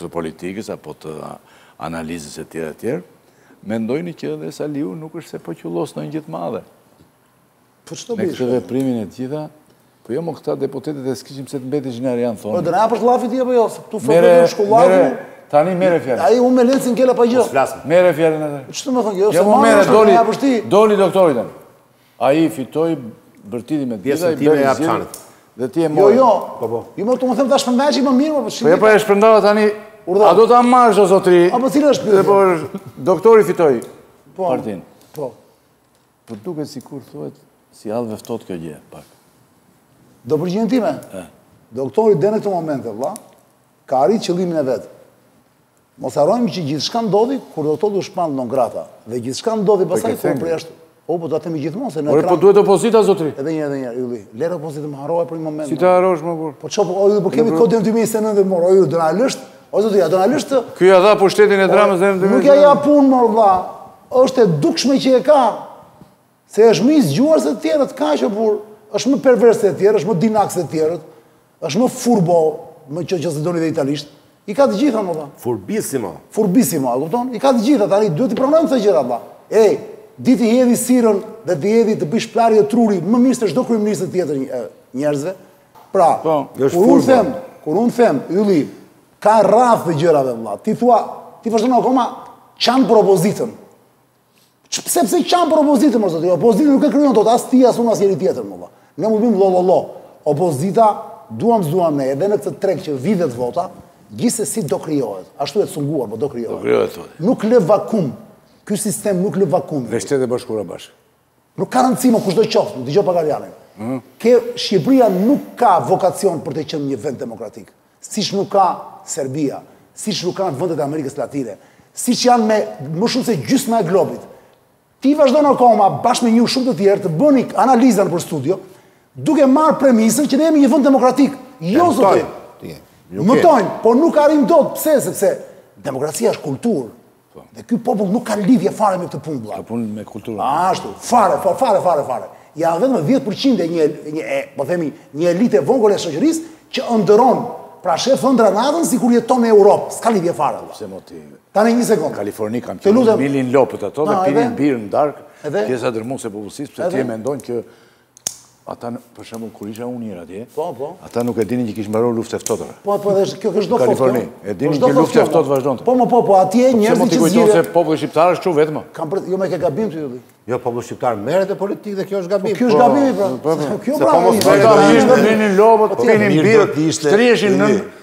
të politikës apo të analizës e tjera tjera, mendojni që edhe Saliu nuk është se po qëllos në një gjithë madhe. Po që të bishë? Me këtë dhe primin e gjitha, po jo më këta deputetet e s'kishim se të mbeti që nërë janë thonë. Po dërna për të lafi tje, po jo, se këtu fërë në shkullaku. Tani mere fjallin. Aji, unë me lencin kella pa gjithë. Po mere fjallin edhe. Që të me thonë, jo, se ma në shkullaku, doli doktorit e. Ai fitoi bërtiti me të gjitha, i bërë zilë dhe ti e mojë. Jo, jo, po, po. ju më të më thëmë të shpërndajë më mirë, po shqipë. Po e po e shpërndajë tani, a do ta marrësh o zotri? Apo cila është, po, pyetja? Doktori fitoi po, partinë. Po, Po duket sikur thuhet si hallvë e ftohtë kjo gjë, pak. Do përgjigjen time? Doktori deri në këtë moment, vlla, ka arrit qëllimin e vet. Mos harrojmë që gjithçka ndodhi kur doktori u shpall non grata dhe gjithçka ndodhi pastaj kur për jashtë. Po po do ta themi gjithmonë se në ekran. Po po duhet opozita zotri. Edhe një edhe një ylli. Lëre opozitën mo, harroje për një moment. Si të harrosh më kur? Po ç'op, o Ylli, po kemi kodin 2029 dhe more Ylli, do na lësh. O zotri, do na lësh. Ky ia dha pushtetin Edi Ramës dhe në 2029. Nuk ia ha puna mor vlla. Është e dukshme që e ka. Se është më i zgjuar se të tjerët, kaqo, burrë, është më pervers se të tjerët, është më dinak se të tjerët, është më furbo, meqë që e doni dhe italisht, i ka të gjitha vlla. Furbisimo. Furbisimo, e kupton? I ka të gjitha, tani duhet t'i pranojmë ca gjëra, vlla. E, di t'i hedhi hi syve dhe di t'i, edhe t'i bëjë shpëlarje truri, më mirë se çdo kryeministër tjetër njerëzve. Pra, po, kur unë them, kur unë them, Ylli, ka radhë të gjërave vëlla. Ti thua, ti vazhdon akoma qan për opozitën. Pse pse qan për opozitën mo zotni? Opozita nuk e krijon dot as ti as unë as njëri tjetër mo. Ne mund të bëjmë llollollo. Opozita duam s'duam ne edhe në këtë treg që vidhet vota, gjithsesi do krijohet. Ashtu e cunguar, po do krijohet. Do krijohet thotë. Nuk lë vakum. Ky sistem nuk lë vakum. Me Shtetet e Bashkuara bashkë. Nuk ka rëndësi mo kushdo qoftë, dëgjo pak Arjan. Mm. Ke Shqipëria nuk ka vokacion për të qenë një vend demokratik. Siç nuk ka Serbia, siç nuk kanë vendet e Amerikës Latine, siç janë me më shumë se gjysma e globit. Ti vazhdon akoma bashkë me një shumë të tjerë të bëni analiza nëpër studio, duke marrë premisën që ne jemi një vend demokratik. Jo zoti. Mëtojnë, por nuk arrijmë dot. Pse? Sepse demokracia është kulturë. Po. Dhe ky popull nuk ka lidhje fare me këtë punë vëlla. Ka punë me kulturën. Ashtu, fare, po, fare, fare, fare. Janë vetëm 10% e një një e, po themi, një elitë e vogël e shoqërisë që ëndërron pra sheh ëndrra natën sikur jeton në Europë. S'ka lidhje fare vëlla. Pse mo ti? Tani një sekond. Në Kaliforni kanë të lutem milnin lopët ato dhe pinin birrë në darkë. Pjesa dërrmuese e popullsisë pse ti mendon që Ata, për shembull, kur isha unë njëherë atje, po, po. ata nuk e dinin që kishte mbaruar lufta e ftohtë. Po, po, dhe kjo kështu do thotë. Kaliforni, e dinin që lufta e ftohtë vazhdonte. Po, po, po, po, atje njerëzit që zhjire. Që mo ti kujton se populli shqiptar është që vetëm. Kam për, jo e ke gabim ti Ylli. Jo, populli shqiptar merret me politikë dhe kjo është gabim. Po, kjo është gabim, pra. Po, po, po. Kjo pra,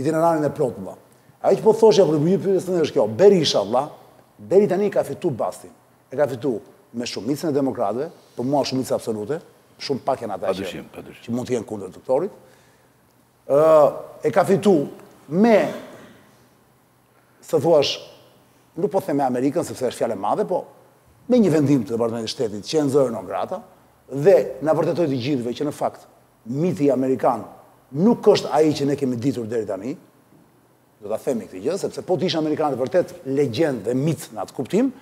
Itinerarin e plotë vëlla. Ajo që po thosha për një pyetje tënde është kjo. Berisha vëlla, deri tani ka fitu bastin. E ka fitu me shumicën e demokratëve, për mua shumicë absolute, shumë pak janë ata që, që mund të jenë kundër doktorit. e ka fitu me si thuash nuk po them me Amerikën sepse është fjalë e madhe, po me një vendim të Departamentit të Shtetit që e nxorën non grata dhe na vërtetoi të gjithëve që në fakt Miti amerikan nuk është ai që ne kemi ditur deri tani. Do ta themi këtë gjë, sepse po të ishin amerikanët vërtet legjendë dhe mit në atë kuptim,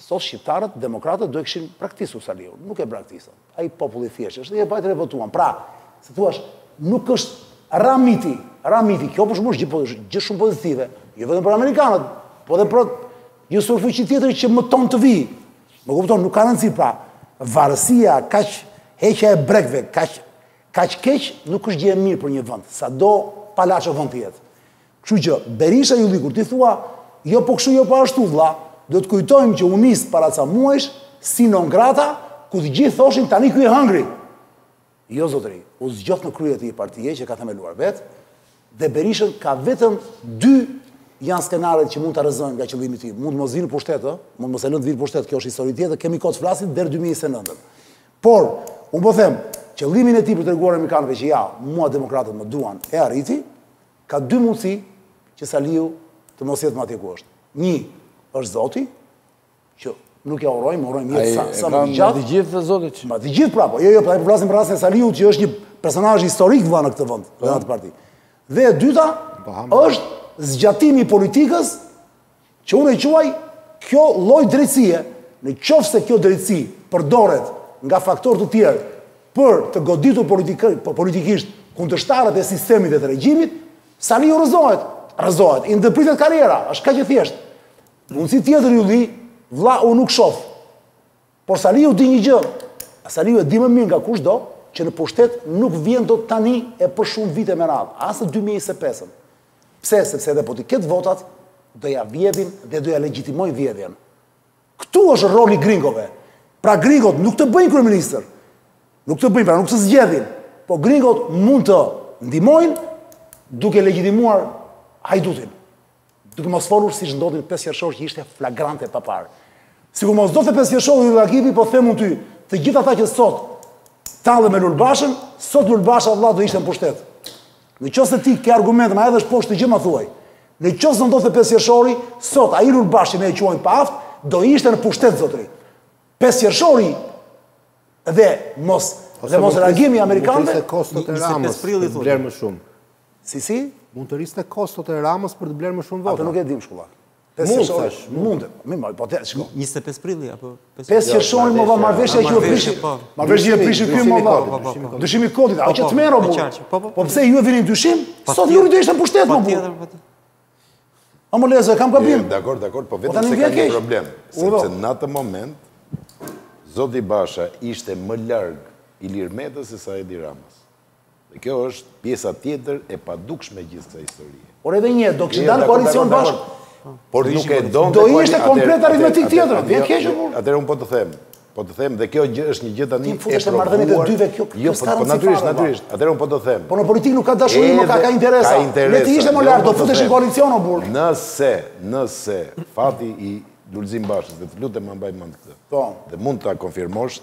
sot shqiptarët, demokratët do e kishin braktisur Saliun. Nuk e braktisën. Ai populli i thjeshtë është dhe vajtën e votuan. Pra, si thuash, nuk është ra miti, ra miti. Kjo për mua është gjë shumë pozitive, jo vetëm për amerikanët, po edhe për një superfuqi tjetër që mëton të vijë. Më kupton, nuk ka rëndësi pra, varësia, kaq heqja e brekëve, kaq, kaq keq, nuk është gjë e mirë për një vend, sado palaço vend të jetë. Kështu që, Berisha Ylli kur, ti thua, jo po kështu, jo po ashtu, vlla, do ta kujtojmë që u nis para ca muajsh, si non grata, ku të gjithë thoshin tani ky e hëngri. Jo zotëri, u zgjodh në krye të një partie që ka themeluar vetë dhe Berishën ka vetëm dy janë skenaret që mund ta rrëzojnë nga qëllimi i tij. Mund mos vijë në pushtet, ë? mund mos e lënë të vijë në pushtet, kjo është histori tjetër, kemi kohë të flasim deri 2029. Por, unë po them, qëllimin e tij për t'u treguar amerikanëve që ja, mua demokratët më duan e arriti, ka dy mundësi që Saliu të mos jetë më atje ku është. Një, është zoti, Që nuk ia urojmë, urojmë jetë sa, sa më të gjatë. Mba të gjithë dhe zotit që? Mba të gjithë prapë, jo, jo, pra po flasim për rastin e Saliut, që është një personazh historik vla në këtë vend, dhe në atë parti. Dhe e dyta, është zgjatimi i politikës, që unë e quaj kjo lloj drejtësie, në qoftë se kjo drejtësi përdoret nga faktorë të tjerë, për të goditur politikisht kundërshtarët e sistemit dhe të regjimit, Saliu rrëzohet, rrëzohet, i ndëpritet karriera, është kaq e thjeshtë. Mundësi tjetër Juli, vëlla u nuk shof. Por Saliu di një gjë. Saliu e di më mirë nga kushdo, që në pushtet nuk vjen dot tani e për shumë vite me radhë, as në 2025-ën. Pse, sepse edhe po t'i ketë votat, do ja vjedhin dhe do ja legjitimojnë vjedhjen. Këtu është roli i gringove. Pra gringot nuk të bëjnë kryeministër. Nuk të bëjnë, pra nuk të zgjedhin. Po gringot mund të ndihmojnë duke legjitimuar hajdutin. Duke mos folur siç ndodhi në 5 qershor që ishte flagrante e paparë. Sikur mos ndodhte 5 qershori Rakipi, po them unë ty, të gjithë ata që sot tallën me Lul Bashën, sot Lul Basha vëlla do ishte në pushtet. Në qoftë se ti ke argumente, ma hedh poshtë këtë gjë ma thuaj. Në qoftë se do ndodhte pesë qershori, sot ai Lul Basha që e quajnë të paaftë, do ishte në pushtet zotëri. Pesë qershori dhe mos dhe mos reagimi i amerikanëve, 25 prilli thotë. Blerë më shumë. Si si? Mund të rriste kostot e Ramës për të blerë më shumë vota. Atë nuk e dimë Shkullak. Mund të thash, mund. Mi moj, po te, shko. 25 prilli apo 5 qershori, më marrëveshja që ju prishi. Po. Marrëveshja që e prishi ky më vonë. Ndryshimi i kodit, a që të merr apo? Po, po. Po pse ju e vini në dyshim? Sot ju do ishte në pushtet më vonë. A më fal, kam gabim. Dakord, dakord, po, po vetëm se ka një problem. Sepse në atë moment, Zoti Basha ishte më larg Ilir Metës sesa Edi Ramës. Dhe kjo është pjesa tjetër e padukshme e gjithë kësaj historie. Por edhe një, do kishim dalë në koalicion bashkë. Por nuk e donte. Do ishte komplet aritmetikë tjetër, vjen keq jo, apo? Atëherë un po të them, po të them dhe kjo gjë është një gjë tani e provuar. Ti marrëdhënie të dyve kjo. Jo, po, po natyrisht, natyrisht. Atëherë un po të them. Po në politikë nuk ka dashuri, nuk ka, ka interesa. Le të ishte më larg, do futesh në koalicion o burrë. Nëse, nëse fati i Lulzim Bashës, dhe të lutem ma mbaj mend këtë. Po. Dhe mund ta konfirmosh,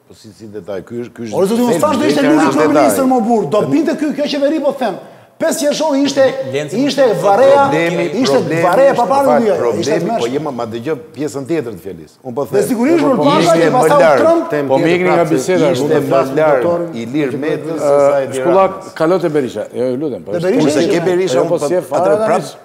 Po si si detaj, ky është ky është. Ore zoti, unë thashë do ishte Luli kryeministër mo burrë, do binte ky, kjo qeveri po them. Pesë qershori ishte ishte Varreja, ishte Varreja e paparë dy. Problemi po jema ma dëgjoj pjesën tjetër të fjalës. Unë po them. Sigurisht unë po ashtu që pastaj u trëm. Po më ikni nga biseda, unë të flas doktor Ilir Metës sesa Edi Ramës. Kalo te Berisha. Jo, ju lutem. Po Berisha ke Berisha po. Atë prap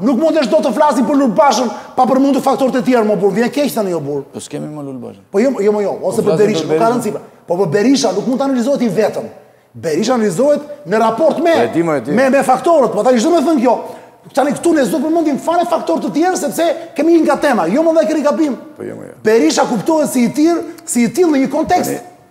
Nuk mundet dot të flasim për Lul Bashën pa përmendur faktorët e tjerë, mor burrë. Vjen keq tani o burrë. Po s'kemi më Lul Bashën. Po jo, jo, jo, ose po për Berisha, nuk ka rëndësi. Po për Berisha nuk mund të analizohet i vetëm. Berisha analizohet në raport me me me faktorët, po tani ç'do me thënë kjo. Tani këtu ne s'do përmendim fare faktorë të tjerë sepse kemi një nga tema, jo më dhe keni gabim. Po jo, jo. Berisha kuptohet si i tillë, si i tillë në një kontekst.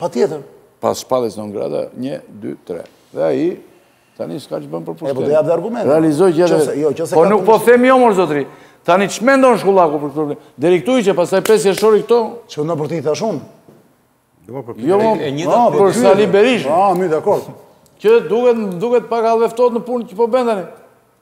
Pa tjetër. Pas shpalljes non grata, një, dy, tre. Dhe ai, tani s'ka që bën për pushtet. E, po të jap argument. Realizoj që edhe... Jo, po nuk po them jo, mor zotri. Tani ç'mendon Shkullaku për këtë problem? Deri këtu i që pasaj 5 jeshori këto? Që në për ti thë shumë? Jo, për jo, po, për Sali Berishë. A, mirë, dakord. Që duket pak alveftot në punë që po bën tani.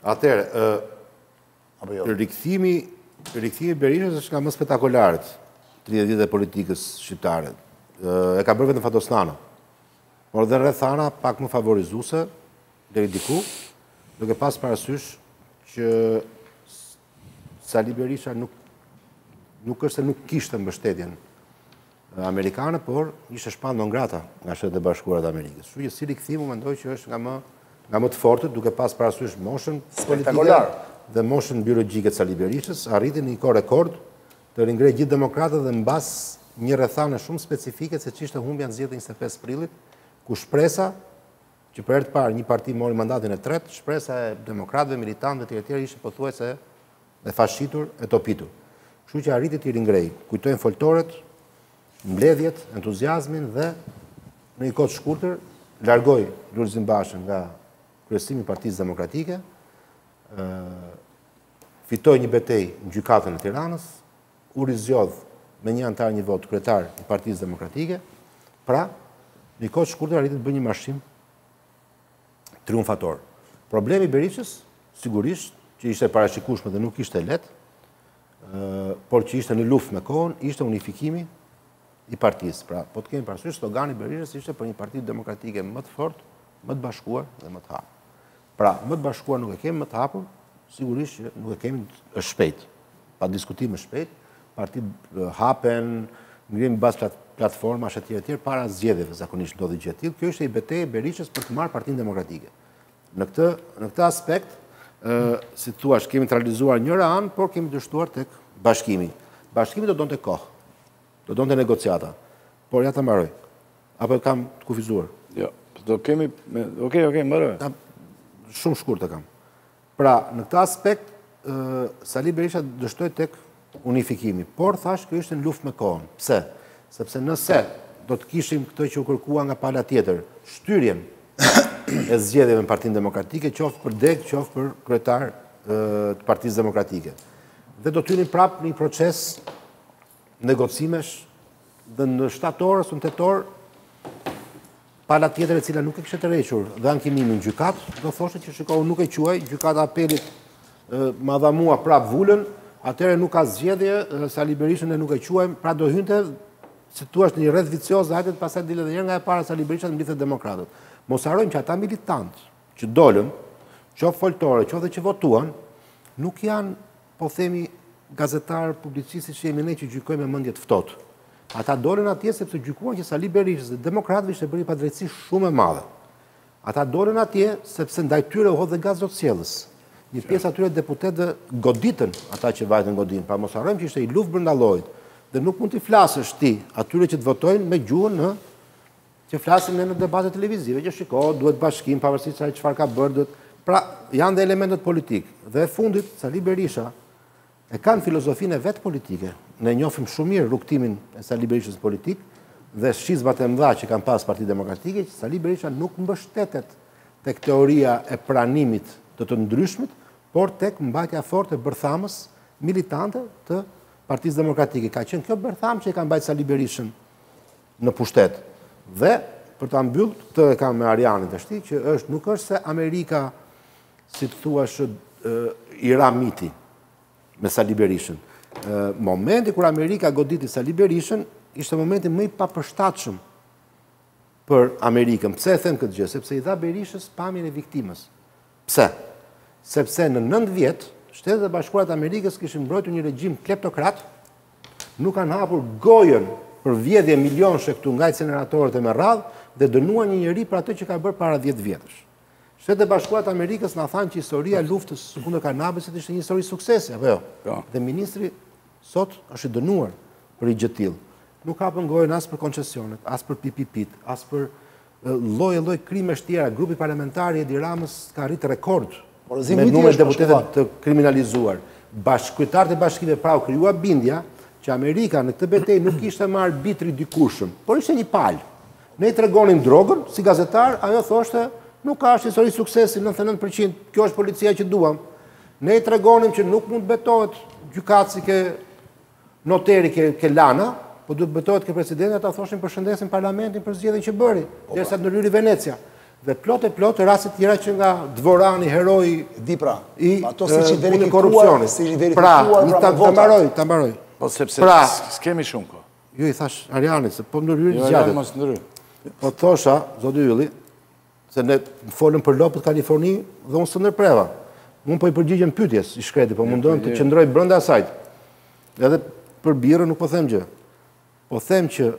Atëherë, ë rikthimi rikthimi i Berishës është nga më spektakolarët në 30 vjet e politikës shqiptare. e ka bërë vetëm Fatos Nano. Por në rrethana pak më favorizuese deri diku, duke pas parasysh që Sali Berisha nuk nuk është se nuk kishte mbështetjen amerikane, por ishte shpallë non grata nga Shtetet e Bashkuara të Amerikës. Kështu që si rikthim unë mendoj që është nga më nga më të fortët, duke pas parasysh moshën politike dhe moshën biologjike të Sali Berishës, arriti në kohë rekord të ringrejë gjithë demokratët dhe mbas një rrethane shumë specifike siç ishte humbja në zgjedhjet e 25 prillit, ku shpresa që për herë të parë një parti mori mandatin e tretë, shpresa e demokratëve, militantëve e të tjerë ishte pothuajse e fashitur, e topitur. Kështu që arriti t'i ringrejë. Kujtojmë foltoret, mbledhjet, entuziazmin dhe në një kohë të shkurtër largoi Lulzim Bashën nga kryesimi i Partisë Demokratike, ë fitoi një betejë në gjykatën e Tiranës, u rizgjodh me një anëtar një votë kryetar i Partisë Demokratike. Pra, në një kohë të shkurtër arriti të bëjë një marshim triumfator. Problemi i Berishës, sigurisht, që ishte e parashikueshme dhe nuk ishte e lehtë, por që ishte në luftë me kohën, ishte unifikimi i partisë. Pra, po të kemi parasysh, slogani i Berishës ishte për një parti demokratike më të fortë, më të bashkuar dhe më të hapur. Pra, më të bashkuar nuk e kemi më të hapur, sigurisht që nuk e kemi është shpejt. Pa diskutim më shpejt, partitë hapen, ngrihen bazë platforma, e të tjera të tjera, para zgjedhjeve zakonisht ndodh një gjë e tillë. Kjo ishte një betejë e Berishës për të marrë partinë demokratike. Në këtë, në këtë aspekt, si të thuash, kemi të realizuar njëra anë, por kemi dështuar te bashkimi. Bashkimi do donte kohë, do donte negociata, por ja ta mbaroj. Apo e kam të kufizuar? Jo, do kemi, okej, okej, mbaroje. Shumë shkurt e kam. Pra, në këtë aspekt, Sali Berisha dështoi tek unifikimi. Por, thashë, kjo ishte në luftë me kohën. Pse? Sepse nëse do të kishim këtë që u kërkua nga pala tjetër, shtyrjen e zgjedhjeve në partinë demokratike, qoftë për degë, qoftë për kryetar të partisë demokratike. Dhe do të hynim prap në një proces negocimesh dhe në shtator ose në tetor pala tjetër e cila nuk e kishte tërhequr dhe ankimimin në gjykatë, do thoshte që shiko unë nuk e quaj, gjykata e apelit ma dha mua prap vulën, atëherë nuk ka zgjedhje, Sali Berishën ne nuk e quajmë, pra do hynte, se këtu është një rreth vicioz dhe hajde pastaj bindi dhe njëherë nga e para Sali Berishën në bindet demokratët. Mos harrojmë që ata militantë që dolën, që në foltore, që dhe që votuan, nuk janë po themi, gazetarë, publicistë, siç jemi ne që gjykojmë me mendje të ftohtë. Ata dolën atje sepse gjykuan që Sali Berishës dhe demokratëve ishte bërë një padrejtësi shumë e madhe. Ata dolën atje sepse ndaj tyre u hodh dhe gaz lotsjellës. Një pjesë e atyre deputetëve goditën ata që vajtën në godinë, pra mos harrojmë që ishte një luftë brenda llojit dhe nuk mund t'i flasësh ti atyre që të votojnë me gjuhën në Që flasim ne në debate televizive, që shiko, duhet bashkim, pavarësisht ai çfarë ka bërë, duhet... Pra, janë dhe elementët politikë. Dhe e fundit, Sali Berisha, e ka në filozofinë e vet politike. Ne njofim shumë mirë rrugëtimin e Sali Berishës politik, dhe skizmat e mdha që ka pas Partia Demokratike, që Sali Berisha nuk mbështetet tek teoria e pranimit të të ndryshmit, por tek mbajtja fort e bërthamës militante të Partisë Demokratike. Ka qenë kjo bërthamë që e ka mbajtë Sali Berishën në pushtet. Dhe për ta mbyllë, këtë e kam me Arjanin tashti, që është nuk është se Amerika si të thuash i ra miti me Sali Berishën. Momenti kur Amerika goditi Sali Berishën, ishte momenti më i papërshtatshëm për Amerikën. Pse e them këtë gjë? Sepse i dha Berishës pamjen e viktimës. Pse? Sepse në nëntë vjet, Shtetet e Bashkuara të Amerikës kishin mbrojtur një regjim kleptokrat, nuk kanë hapur gojën për vjedhje milionëshe këtu nga inceneratorët e me radhë dhe dënuan një njeri për atë që ka bërë para 10 vjetësh. Shtetet e Bashkuara të Amerikës na thanë që historia e luftës kundër kanabisit ishte një histori suksesi, apo jo? Po. Dhe ministri sot është i dënuar për një gjë të tillë. Nuk hapën gojën as për koncesionet, as për pipipit, as për Lloj e lloj krimesh tjera, grupi parlamentar i Edi Ramës ka arrit rekord me numër deputetësh të kriminalizuar. Kryetarët e bashkive pra u krijua bindja që Amerika në këtë betejë nuk ishte më arbitri i dikurshëm, por ishte një palë. Ne i tregonim drogën, si gazetarë, ajo thoshte, nuk ka është histori suksesi, 99%, kjo është policia që duam. Ne i tregonim që nuk mund betohet gjykatësi i ke Noteri ke Lana, po duhet betohet ke presidenti ata thoshin përshëndesim parlamentin për zgjedhjen që bëri, po, derisa ndërhyri Venecia. Dhe plot e plot raste të tjera që nga Dvorani heroi di pra. I ato siç i veri korrupsionit, siç i veri pra, një ta mbaroj, ta mbaroj. Po sepse pra, s'kemi shumë kohë. Unë i thashë Arjanit se po ndërhyri jo, gjatë. Jo, mos ndërhyri. Po thoja, zoti Ylli, Se ne folëm për lopët Kalifornisë dhe unë s'e ndërpreva. Unë po i përgjigjem pyetjes, i shkreti, po mundohem të qëndroj brenda saj. Edhe për Birin nuk po them gjë. Po them që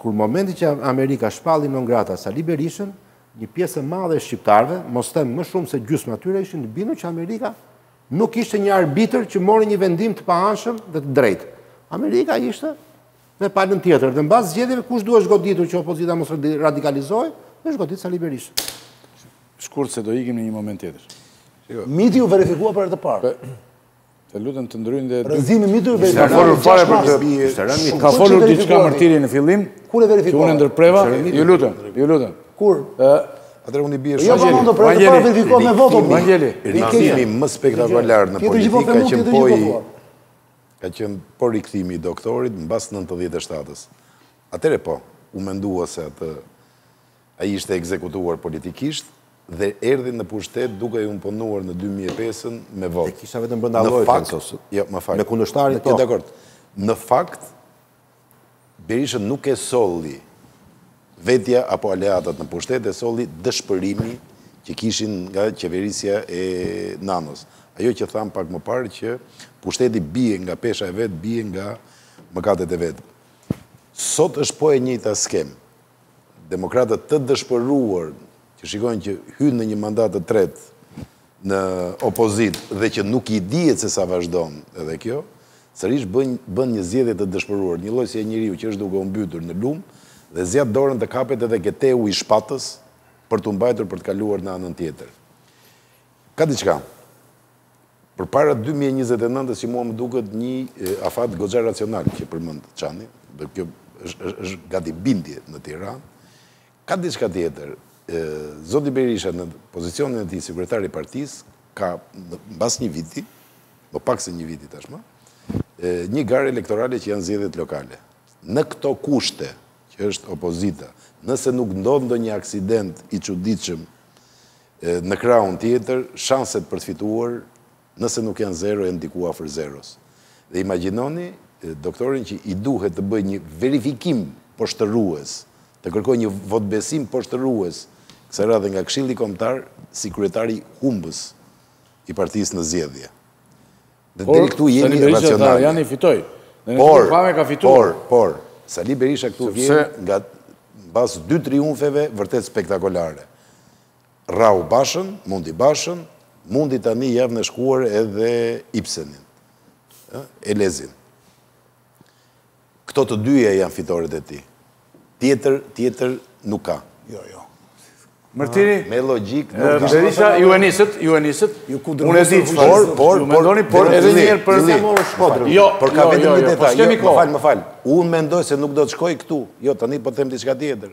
ku në momentin që Amerika shpalli non grata Sali Berishën, një pjesë e madhe e shqiptarëve, mos them më shumë se gjysma e tyre, ishin të bindur që Amerika nuk ishte një arbitër që mori një vendim të paanshëm dhe të drejtë. Amerika ishte Me palën tjetër, dhe mbas zgjedhjeve kush duhet goditur që opozita mos radikalizohet, është godit Sali Berisha. Shkurt se do ikim në një moment tjetër. Jo. Miti u verifikua për herë të parë. Të lutem të ndërhyj dhe... Rrëzimi i mitit dhe... Ka folur fare për të... Ka folur diçka martiri në fillim... Kur e verifikua? Që unë e ndërpreva... Ju lutem, ju lutem. Kur? Atëherë unë i bie jo, shumë... Jo, pa mundë, për herë të parë u verifikua me votë, o bje. Rikthimi më spektakolar në politikë ka qenë po... Ka qenë po rikthimi i Doktorit mbas nëntëdhjetë e shtatës. Atëherë po, u mendua se atë, ai ishte ekzekutuar politikisht dhe erdhi në pushtet duke e u imponuar në dy mijë e pesën me votë. E kisha vetëm brenda llojit, Vendos. Jo, më fal. Me kundërshtarin, po. Je dakord. Në fakt, Berishën nuk e solli vetja apo aleatët në pushtet, e solli dëshpërimi që kishin nga qeverisja e Nanos. Ajo që thamë pak më parë që pushteti bie nga pesha e vet, bie nga mëkatet e vet. Sot është po e njëjta skemë. Demokratët të dëshpëruar që shikojnë që hyjnë në një mandat të tretë në opozitë dhe që nuk i dihet se sa vazhdon edhe kjo, sërish bëjnë një zgjedhje të dëshpëruar, njëlloj si e njeriu që është duke u mbytur në lumë dhe zgjat dorën të kapet edhe ke tehu i shpatës për t'u mbajtur për të kaluar në anën tjetër. Ka diçka përpara dy mijë e njëzet e nëntës që mua më duket një afat goxha racional që përmend Çani, dhe kjo është gati bindje në Tiranë, Ka diçka tjetër. Zoti Berisha në pozicionin e tij si kryetar i partisë ka mbas një viti, më pak se një viti tashmë, një garë elektorale që janë zgjedhjet lokale. Në këto kushte që është opozita, nëse nuk ndodh ndonjë aksident i çuditshëm në krahun tjetër, shanset për të fituar nëse nuk janë zero janë diku afër zeros. Dhe imagjinoni doktorin që i duhet të bëjë një verifikim poshtërues, të kërkojë një votëbesim poshtërues kësaj radhe nga Këshilli Kombëtar si kryetari humbës i partisë në zgjedhje. Dhe deri këtu jemi racionalë. Por, Sali Berisha tha, Jani fitoj. Dhe në shumë pamje ka fituar. Por, por, Sali Berisha këtu vjen nga pas dy triumfeve vërtet spektakolare. Rrahu Bashën, mundi Bashën, mundi tani javën e shkuar edhe Ibsenin, ë, Elezin. Këto të dyja janë fitoret e tij. Tjetër, tjetër nuk ka. Jo, jo. Mërtiri, Me logjikë, nuk është. Berisha, ju e nisët, ju e nisët. Ju ku dërgoj. Unë e di çfarë. Por, por, Ju mendoni, por edhe një herë për Ylli. Mori Shkodrën. Jo, Por ka jo, vetëm jo, një jo, po detaj. s'kemi Jo, më kohë. fal, më fal. Unë mendoj se nuk do të shkojë këtu. Jo, tani po të them diçka tjetër.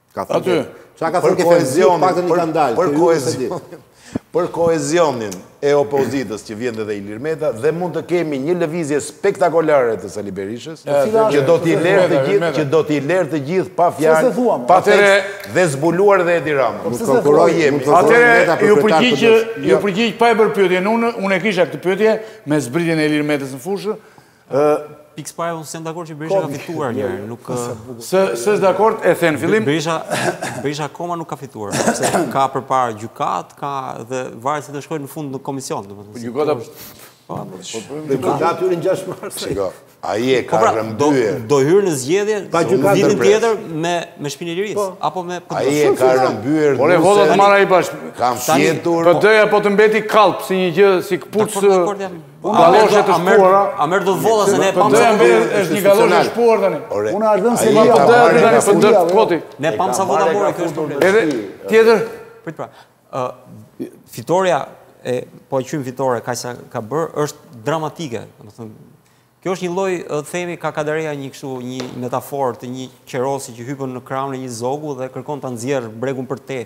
Ka thënë që... Ça ka thënë ti Fevzio, pak të një ka ndalë. Për kohezionin, për kohezionin e opozitës që vjen dhe Ilir Meta, dhe mund të kemi një lëvizje spektakolare të Sali Berishës, që do t'i lerë të gjithë, që do t'i lerë të gjithë pa fjalë, pa tekst, dhe zbuluar dhe Edi Rama. Po, po, po, po, Atëherë, u përgjigj, u përgjigj pa e bërë pyetjen, unë e kisha këtë pyetje, me zbritjen e Ilir Metës në fushë, Pikë së pari unë s'jam dakord që Berisha ka fituar një herë, nuk se se është dakord e thënë në fillim. Berisha Berisha akoma nuk ka fituar, sepse ka përpara gjykatë, ka dhe varet se do shkojë në fund në komision, domethënë. Gjykata Po, po, po. Dhe ka datë në 6 mars. Shiko, ai e ka po pra, rëmbyer. Do hyrë në zgjedhje pa gjykatë vitin tjetër me me Shtëpinë e Lirisë po. apo me PD. Ai e ka rëmbyer. Por e vota të marrë ai bash. Kam fjetur. PD-ja po të mbeti kallp si një gjë si këpucë. Galloshe të shpuara. A merr dot vota se ne e pamë sa vota. Është një galloshe e shpuar tani. Unë ardhëm se ja. Po deri tani po dot koti. Ne pamë sa vota mori këtu problem. Edhe tjetër. Prit pra. Ë fitorja e po e quajmë fitore kaq sa ka bërë është dramatike, domethënë Kjo është një lloj, të themi, ka Kadareja një kështu, një metaforë të një qerosi që hipën në krahun e një zogu dhe kërkon ta nxjerrë bregun përtej.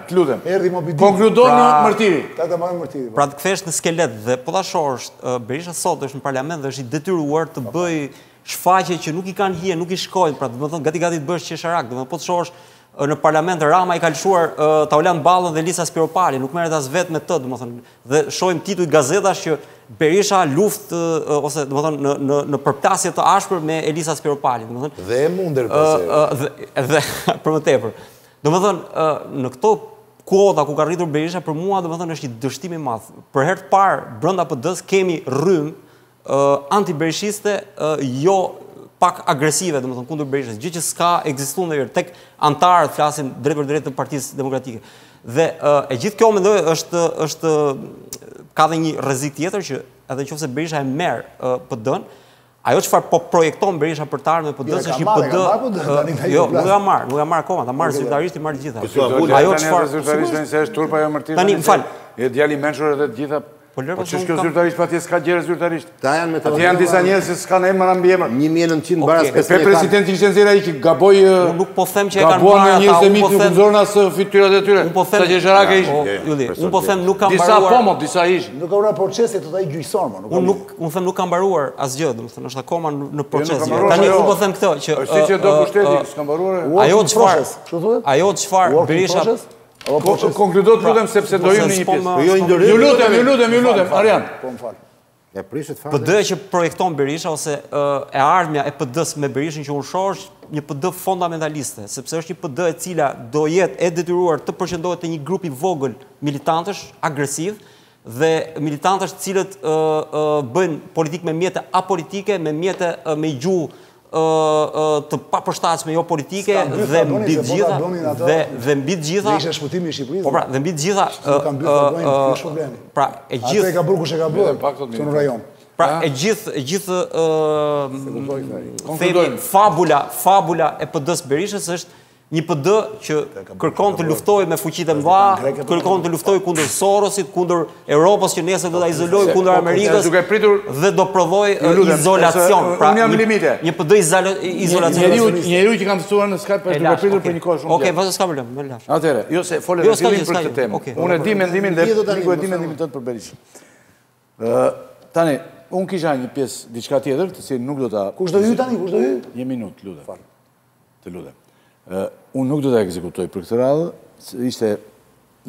Të lutem. Erdhi Moby Dick. Konkludon pra, Mërtiri. Ta ta marrë Mërtiri. Po. Pra të kthehesh në skelet dhe po ta shohësh Berisha sot është në parlament dhe është i detyruar të bëjë shfaqje që nuk i kanë hije, nuk i shkojnë, pra domethënë gati gati të bëhesh qesharak, domethënë po të shohësh në parlament Rama i ka lëshuar Taulant Ballën dhe Elisa Spiropalin, nuk merret as vetë me të, domethënë dhe shohim tituj gazetash që Berisha luftë ose domethënë në në në përplasje të ashpër me Elisa Spiropalin, domethënë. Dhe e mundur pse. Dhe, dhe për më tepër. Domethënë, në këto kuota ku ka arritur Berisha, për mua domethënë është një dështim i madh. Për herë të parë, brënda PD-së, kemi rrymë anti-Berishiste jo pak agresive, domethënë, kundër Berishës, gjë që s'ka ekzistu ndonjëherë, tek anëtarët flasin drejtpërdrejt të partisë demokratike. Dhe e gjithë kjo mendoj është, është, ka dhe një rrezik tjetër që edhe në qoftë se Berisha e merr PD-në, Ajo çfarë po projekton Berisha për të ardhmen PD është një PD. Jo, nuk e ka marrë, nuk e ka marrë akoma, ta marrë zyrtarisht i marr të gjitha. Ajo çfarë zyrtarisht tani se është turpa e mërtit. Tani më fal. Je djalë i mençur edhe të gjitha. Po lëre po ç'është kjo zyrtarisht patje s'ka gjëra zyrtarisht. Ta janë me të. Ti janë disa njerëz që s'kanë emër mbiemër. 1900 baras pesë. Pe presidenti ishte nxjerr ai që gaboi. Unë nuk po them që e kanë bërë ata. Njerëz të mitë nuk nxorën as fytyrat e tyre. Unë po them. Sa që sharaka ish. Unë po them nuk ka mbaruar. Disa po, disa ish. Nuk ka mbaruar procesi total gjyqësor, më nuk. Unë nuk Unë them nuk ka mbaruar asgjë, domethënë, është akoma në proces. Jo, jo. Tani unë po them këtë që është çështje do pushteti, s'ka mbaruar. Ajo çfarë? Çu thotë? Ajo çfarë Berisha Po konkludo të lutem sepse do jemi në një pjesë. Jo indorim. Ju lutem, ju lutem, ju lutem, Arjan. Po më fal. Ja prishit fare. PD që projekton Berisha ose e ardhmja e PD-s me Berishën që unë shoh është një PD fundamentaliste, sepse është një PD e cila do jetë e detyruar të përqendrohet te një grup i vogël militantësh agresivë, dhe militantësh të cilët bëjnë politikë me mjete apolitike, me mjete me gjuhë të papërshtatshme jo politike dhe mbi të gjitha dhe dhe mbi të gjitha ishte shpëtimi i Shqipërisë. Po pra, dhe mbi të gjitha ë ë pra e gjithë e ka bërë kush e ka bërë këtu në rajon. Pra e gjithë e gjithë ë fabula fabula e PD-së Berishës është Një PD që kërkon të luftojë me fuqitë e mëdha, kërkon të luftojë kundër Sorosit, kundër Europës që nesër do ta izolojë kundër Amerikës. Duke pritur dhe do provojë izolacion. Pra, një limite. Një PD izolacion. Njeriu, njeriu që kanë mësuar në Skype për duke pritur për një kohë shumë. Okej, vazhdo s'kam lëmë, më lash. Atëherë, jo se folën jo, fillim për këtë temë. Unë e di mendimin dhe ju e di mendimin tënd për Berishën. Ë, tani, unë kisha një pjesë diçka tjetër, të cilën nuk do ta Kush do hyjë tani? Kush do hyjë? Një minutë, lutem. Të lutem. Unë nuk do ta ekzekutoj për këtë radhë, se ishte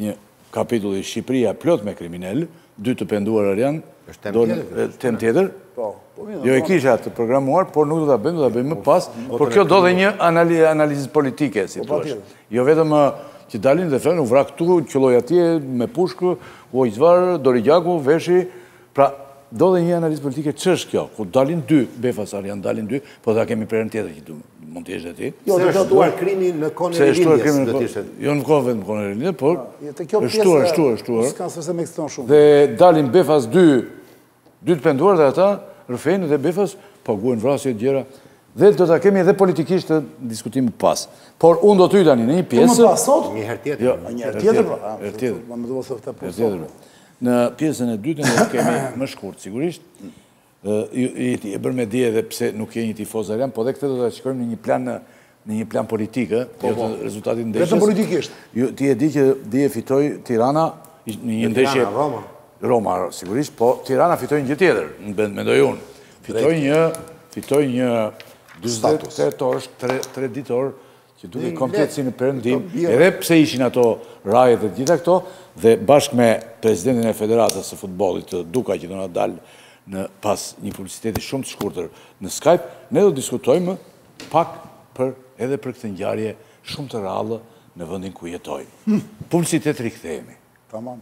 një kapitull i Shqipëria plot me kriminelë, dy të penduar Arjan, temë tjetër, po, po, jo e kisha të programuar, por nuk do ta bëjmë, do ta bëjmë më pas, por kjo do dhe një analizë politike, si thua. Jo vetëm që dalin dhe flenë, u vra këtu, qëlloi atje, me pushkë, u hoq zvarrë, doli gjaku, veshi, Pra, do dhe një analizë politike që është kjo, kur dalin dy, befas Arjan dalin dy, po do ta kemi për herën tjetër që do, mund të jesh dhe ti. Jo, është shtuar krimi në kohën e Rilindjes, do të ishte. Jo, në kohë vetëm në kohën e Rilindjes, por, është shtuar, është shtuar, është shtuar. S'ka se se me këton shumë. Dhe dalin befas dy, dy të penduar dhe ata, rrëfejnë dhe befas, paguhen vrasje e gjëra, dhe do ta kemi edhe politikisht të diskutim pas. Por unë do të tani në një pjesë... Të më pasot? Një herë tjetër. Jo, një herë tjetër, po. Herë tjetër. Më më të pasot, po. Herë tjetër, po. Në pjesën e dytë ne do të kemi më shkurt, sigurisht, e bërë me dije edhe pse nuk je një tifoz Arjan, po dhe këtë do ta shikojmë në një plan në në një plan politik, po, jo po. të rezultatit të ndeshjes. Vetëm politikisht. Jo, ti e di që dje fitoi Tirana, në një ndeshje... Tirana, Roma. Roma, sigurisht, po Tirana fitoi një gjë tjetër, mendoj unë. Fitoi një, fitoi një 48 orësh, 3 ditor që dukej komplet si në perëndim, edhe pse ishin ato rrahjet dhe të gjitha këto, dhe bashkë me presidentin e federatës së futbollit Duka që do na dalë pas një publiciteti shumë të shkurtër në Skype, ne do diskutojmë pak për edhe për këtë ngjarje shumë të rrallë në vendin ku jetojmë. Hm. Publicitet rikthehemi. Tamam.